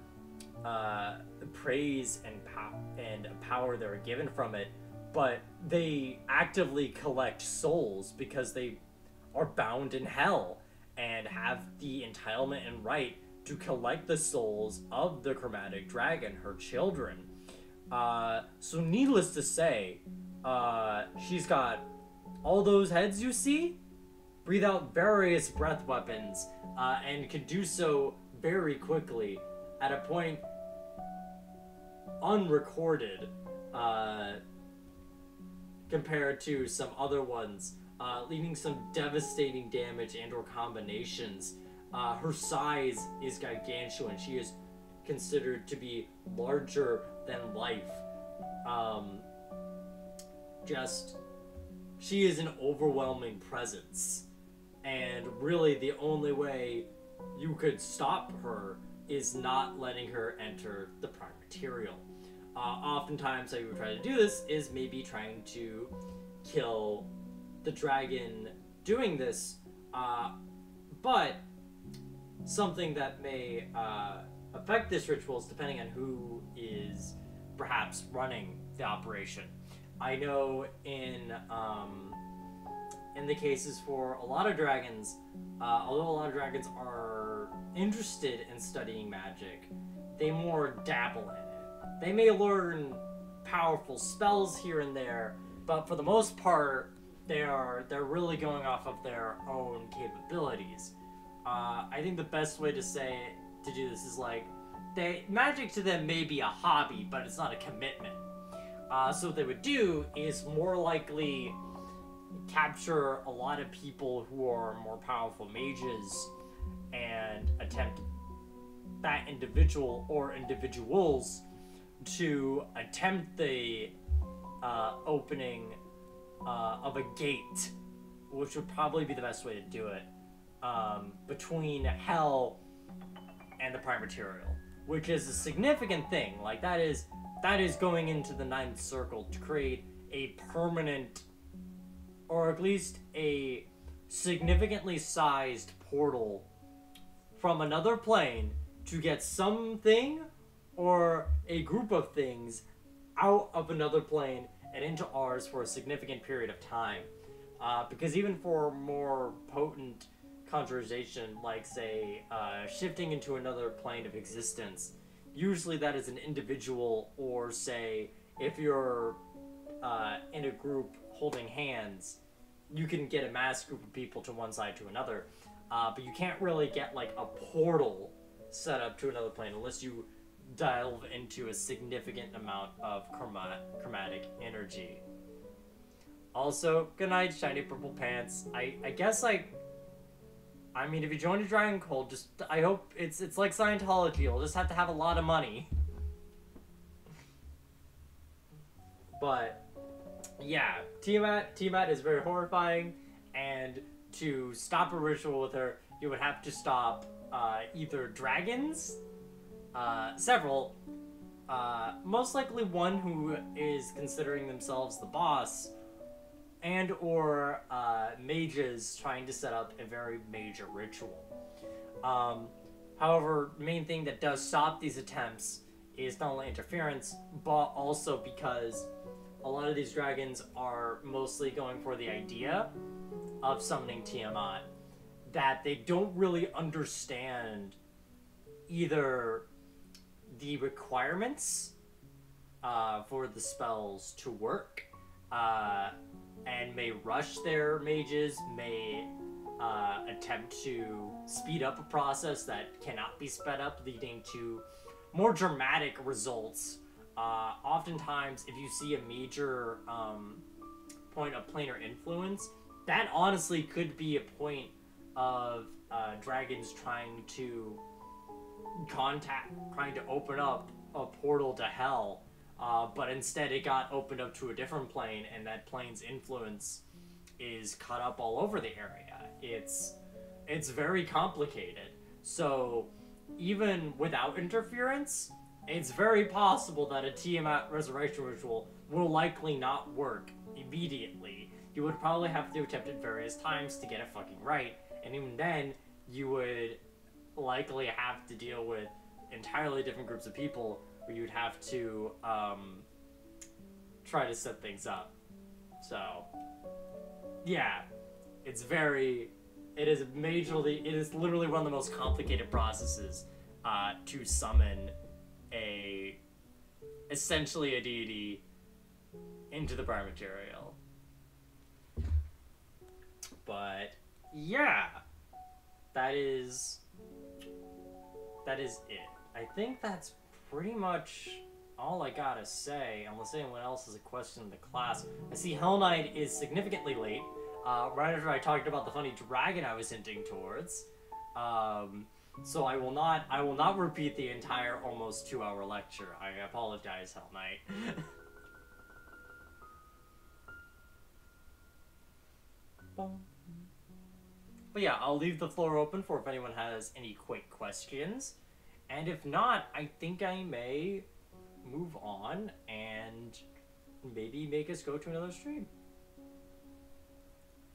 uh, praise and, pow- and power they're given from it, but they actively collect souls because they are bound in hell and have the entitlement and right to collect the souls of the chromatic dragon, her children. Uh, so, needless to say, uh, she's got all those heads you see, breathe out various breath weapons, uh, and can do so very quickly at a point unrecorded uh, compared to some other ones, uh, leaving some devastating damage and or combinations. Uh, her size is gargantuan. She is considered to be larger than life. Um, just, she is an overwhelming presence. And really, the only way you could stop her is not letting her enter the prime material. Uh, oftentimes, how you would try to do this is maybe trying to kill the dragon doing this, uh, but something that may uh, affect this ritual is depending on who is perhaps running the operation. I know in um, in the cases for a lot of dragons, uh, although a lot of dragons are interested in studying magic, they more dabble in it. They may learn powerful spells here and there, but for the most part, they are they're really going off of their own capabilities. Uh, I think the best way to say to do this is like they magic to them may be a hobby, but it's not a commitment. Uh, so what they would do is more likely capture a lot of people who are more powerful mages and attempt that individual or individuals to attempt the uh, opening uh, of a gate, which would probably be the best way to do it, um, between hell and the prime material, which is a significant thing. Like that is that is going into the ninth circle to create a permanent, or at least a significantly sized portal from another plane to get something or a group of things out of another plane and into ours for a significant period of time. Uh, because even for more potent conjuration, like, say, uh, shifting into another plane of existence, usually that is an individual, or, say, if you're uh, in a group holding hands, you can get a mass group of people to one side to another. Uh, but you can't really get like a portal set up to another plane unless you delve into a significant amount of chroma- chromatic energy. Also, good night, shiny purple pants. I I guess like. I mean, if you join a Dragon Cult, just I hope it's it's like Scientology. You'll just have to have a lot of money. But yeah, Tiamat Tiamat is very horrifying, and to stop a ritual with her, you would have to stop uh, either dragons, uh, several, uh, most likely one who is considering themselves the boss, and or uh, mages trying to set up a very major ritual. Um, however, main thing that does stop these attempts is not only interference, but also because a lot of these dragons are mostly going for the idea of summoning Tiamat, that they don't really understand either the requirements uh, for the spells to work, uh, and may rush their mages, may uh, attempt to speed up a process that cannot be sped up, leading to more dramatic results. Uh, oftentimes, if you see a major um, point of planar influence, that honestly could be a point of uh, dragons trying to contact, trying to open up a portal to hell. Uh, but instead, it got opened up to a different plane, and that plane's influence is cut up all over the area. It's it's very complicated. So even without interference, it's very possible that a Tiamat resurrection ritual will likely not work immediately. You would probably have to attempt it various times to get it fucking right, and even then, you would likely have to deal with entirely different groups of people where you'd have to um, try to set things up. So, yeah, it's very, it is majorly, it is literally one of the most complicated processes uh, to summon a, essentially a deity into the prime material. But, yeah, that is, that is it. I think that's pretty much all I gotta say, unless anyone else has a question in the class. I see Hell Knight is significantly late, uh, right after I talked about the funny dragon I was hinting towards. Um, so I will not, I will not repeat the entire almost two-hour lecture. I apologize, Hell Knight. but yeah, I'll leave the floor open for if anyone has any quick questions. And if not, I think I may move on and maybe make us go to another stream.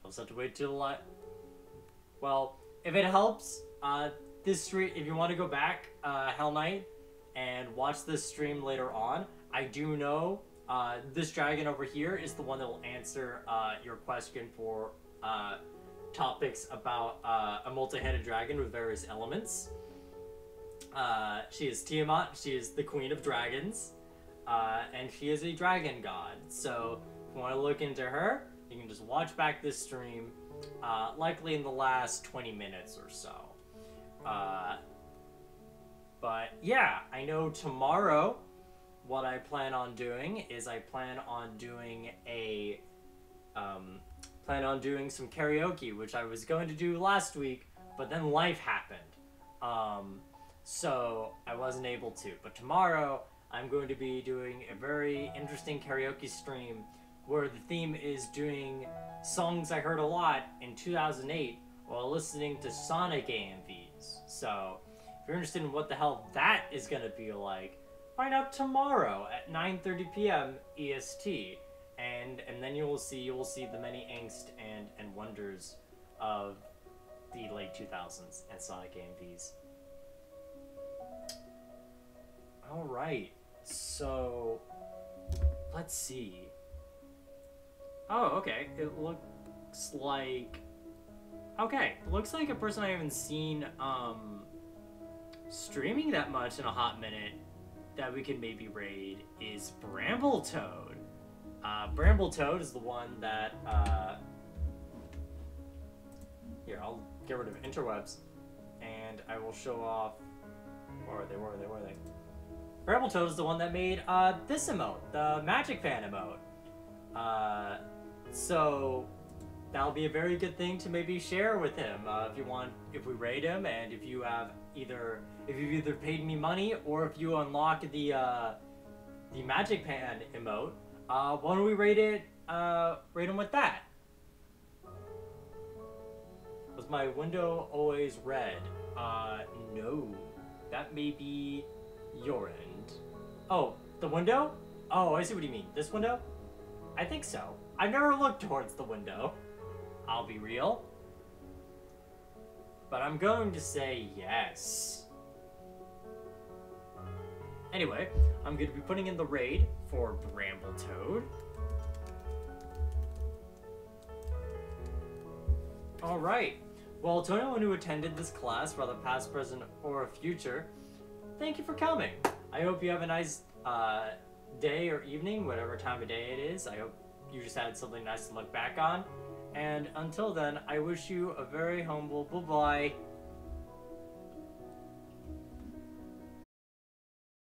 I'll just have to wait till I. Well, if it helps, uh, this stream, if you want to go back, uh, Hell Knight, and watch this stream later on, I do know uh, this dragon over here is the one that will answer uh, your question for uh, topics about uh, a multi-headed dragon with various elements. Uh, she is Tiamat. She is the queen of dragons, uh, and she is a dragon god. So if you want to look into her, you can just watch back this stream, uh, likely in the last 20 minutes or so. Uh, but yeah, I know tomorrow what I plan on doing is I plan on doing a um, plan on doing some karaoke, which I was going to do last week, but then life happened. Um, so I wasn't able to. But tomorrow, I'm going to be doing a very interesting karaoke stream where the theme is doing songs I heard a lot in 2008 while listening to Sonic AMVs. So if you're interested in what the hell that is going to be like, find out tomorrow at 9:30 p.m. EST. And, and then you will see you will see the many angst and, and wonders of the late 2000s and Sonic AMVs. All right. So let's see. Oh, okay. It looks like Okay, looks like a person I haven't seen um streaming that much in a hot minute that we can maybe raid is Brambletoad. Uh, Brambletoad is the one that. Uh... Here, I'll get rid of interwebs, and I will show off. Where are they? Where are they? Where are they? Brambletoad is the one that made uh, this emote, the Magic Pan emote. Uh, so that'll be a very good thing to maybe share with him uh, if you want, if we raid him, and if you have either, if you've either paid me money or if you unlock the uh, the Magic Pan emote, uh, why don't we raid it, uh, raid him with that? Was my window always red? No. That may be your end. Oh, the window? Oh, I see what you mean. This window? I think so. I've never looked towards the window. I'll be real. But I'm going to say yes. Anyway, I'm going to be putting in the raid for Bramble Toad. Alright. Well, to anyone who attended this class, whether past, present, or future, thank you for coming. I hope you have a nice uh, day or evening, whatever time of day it is. I hope you just had something nice to look back on. And until then, I wish you a very humble bye-bye.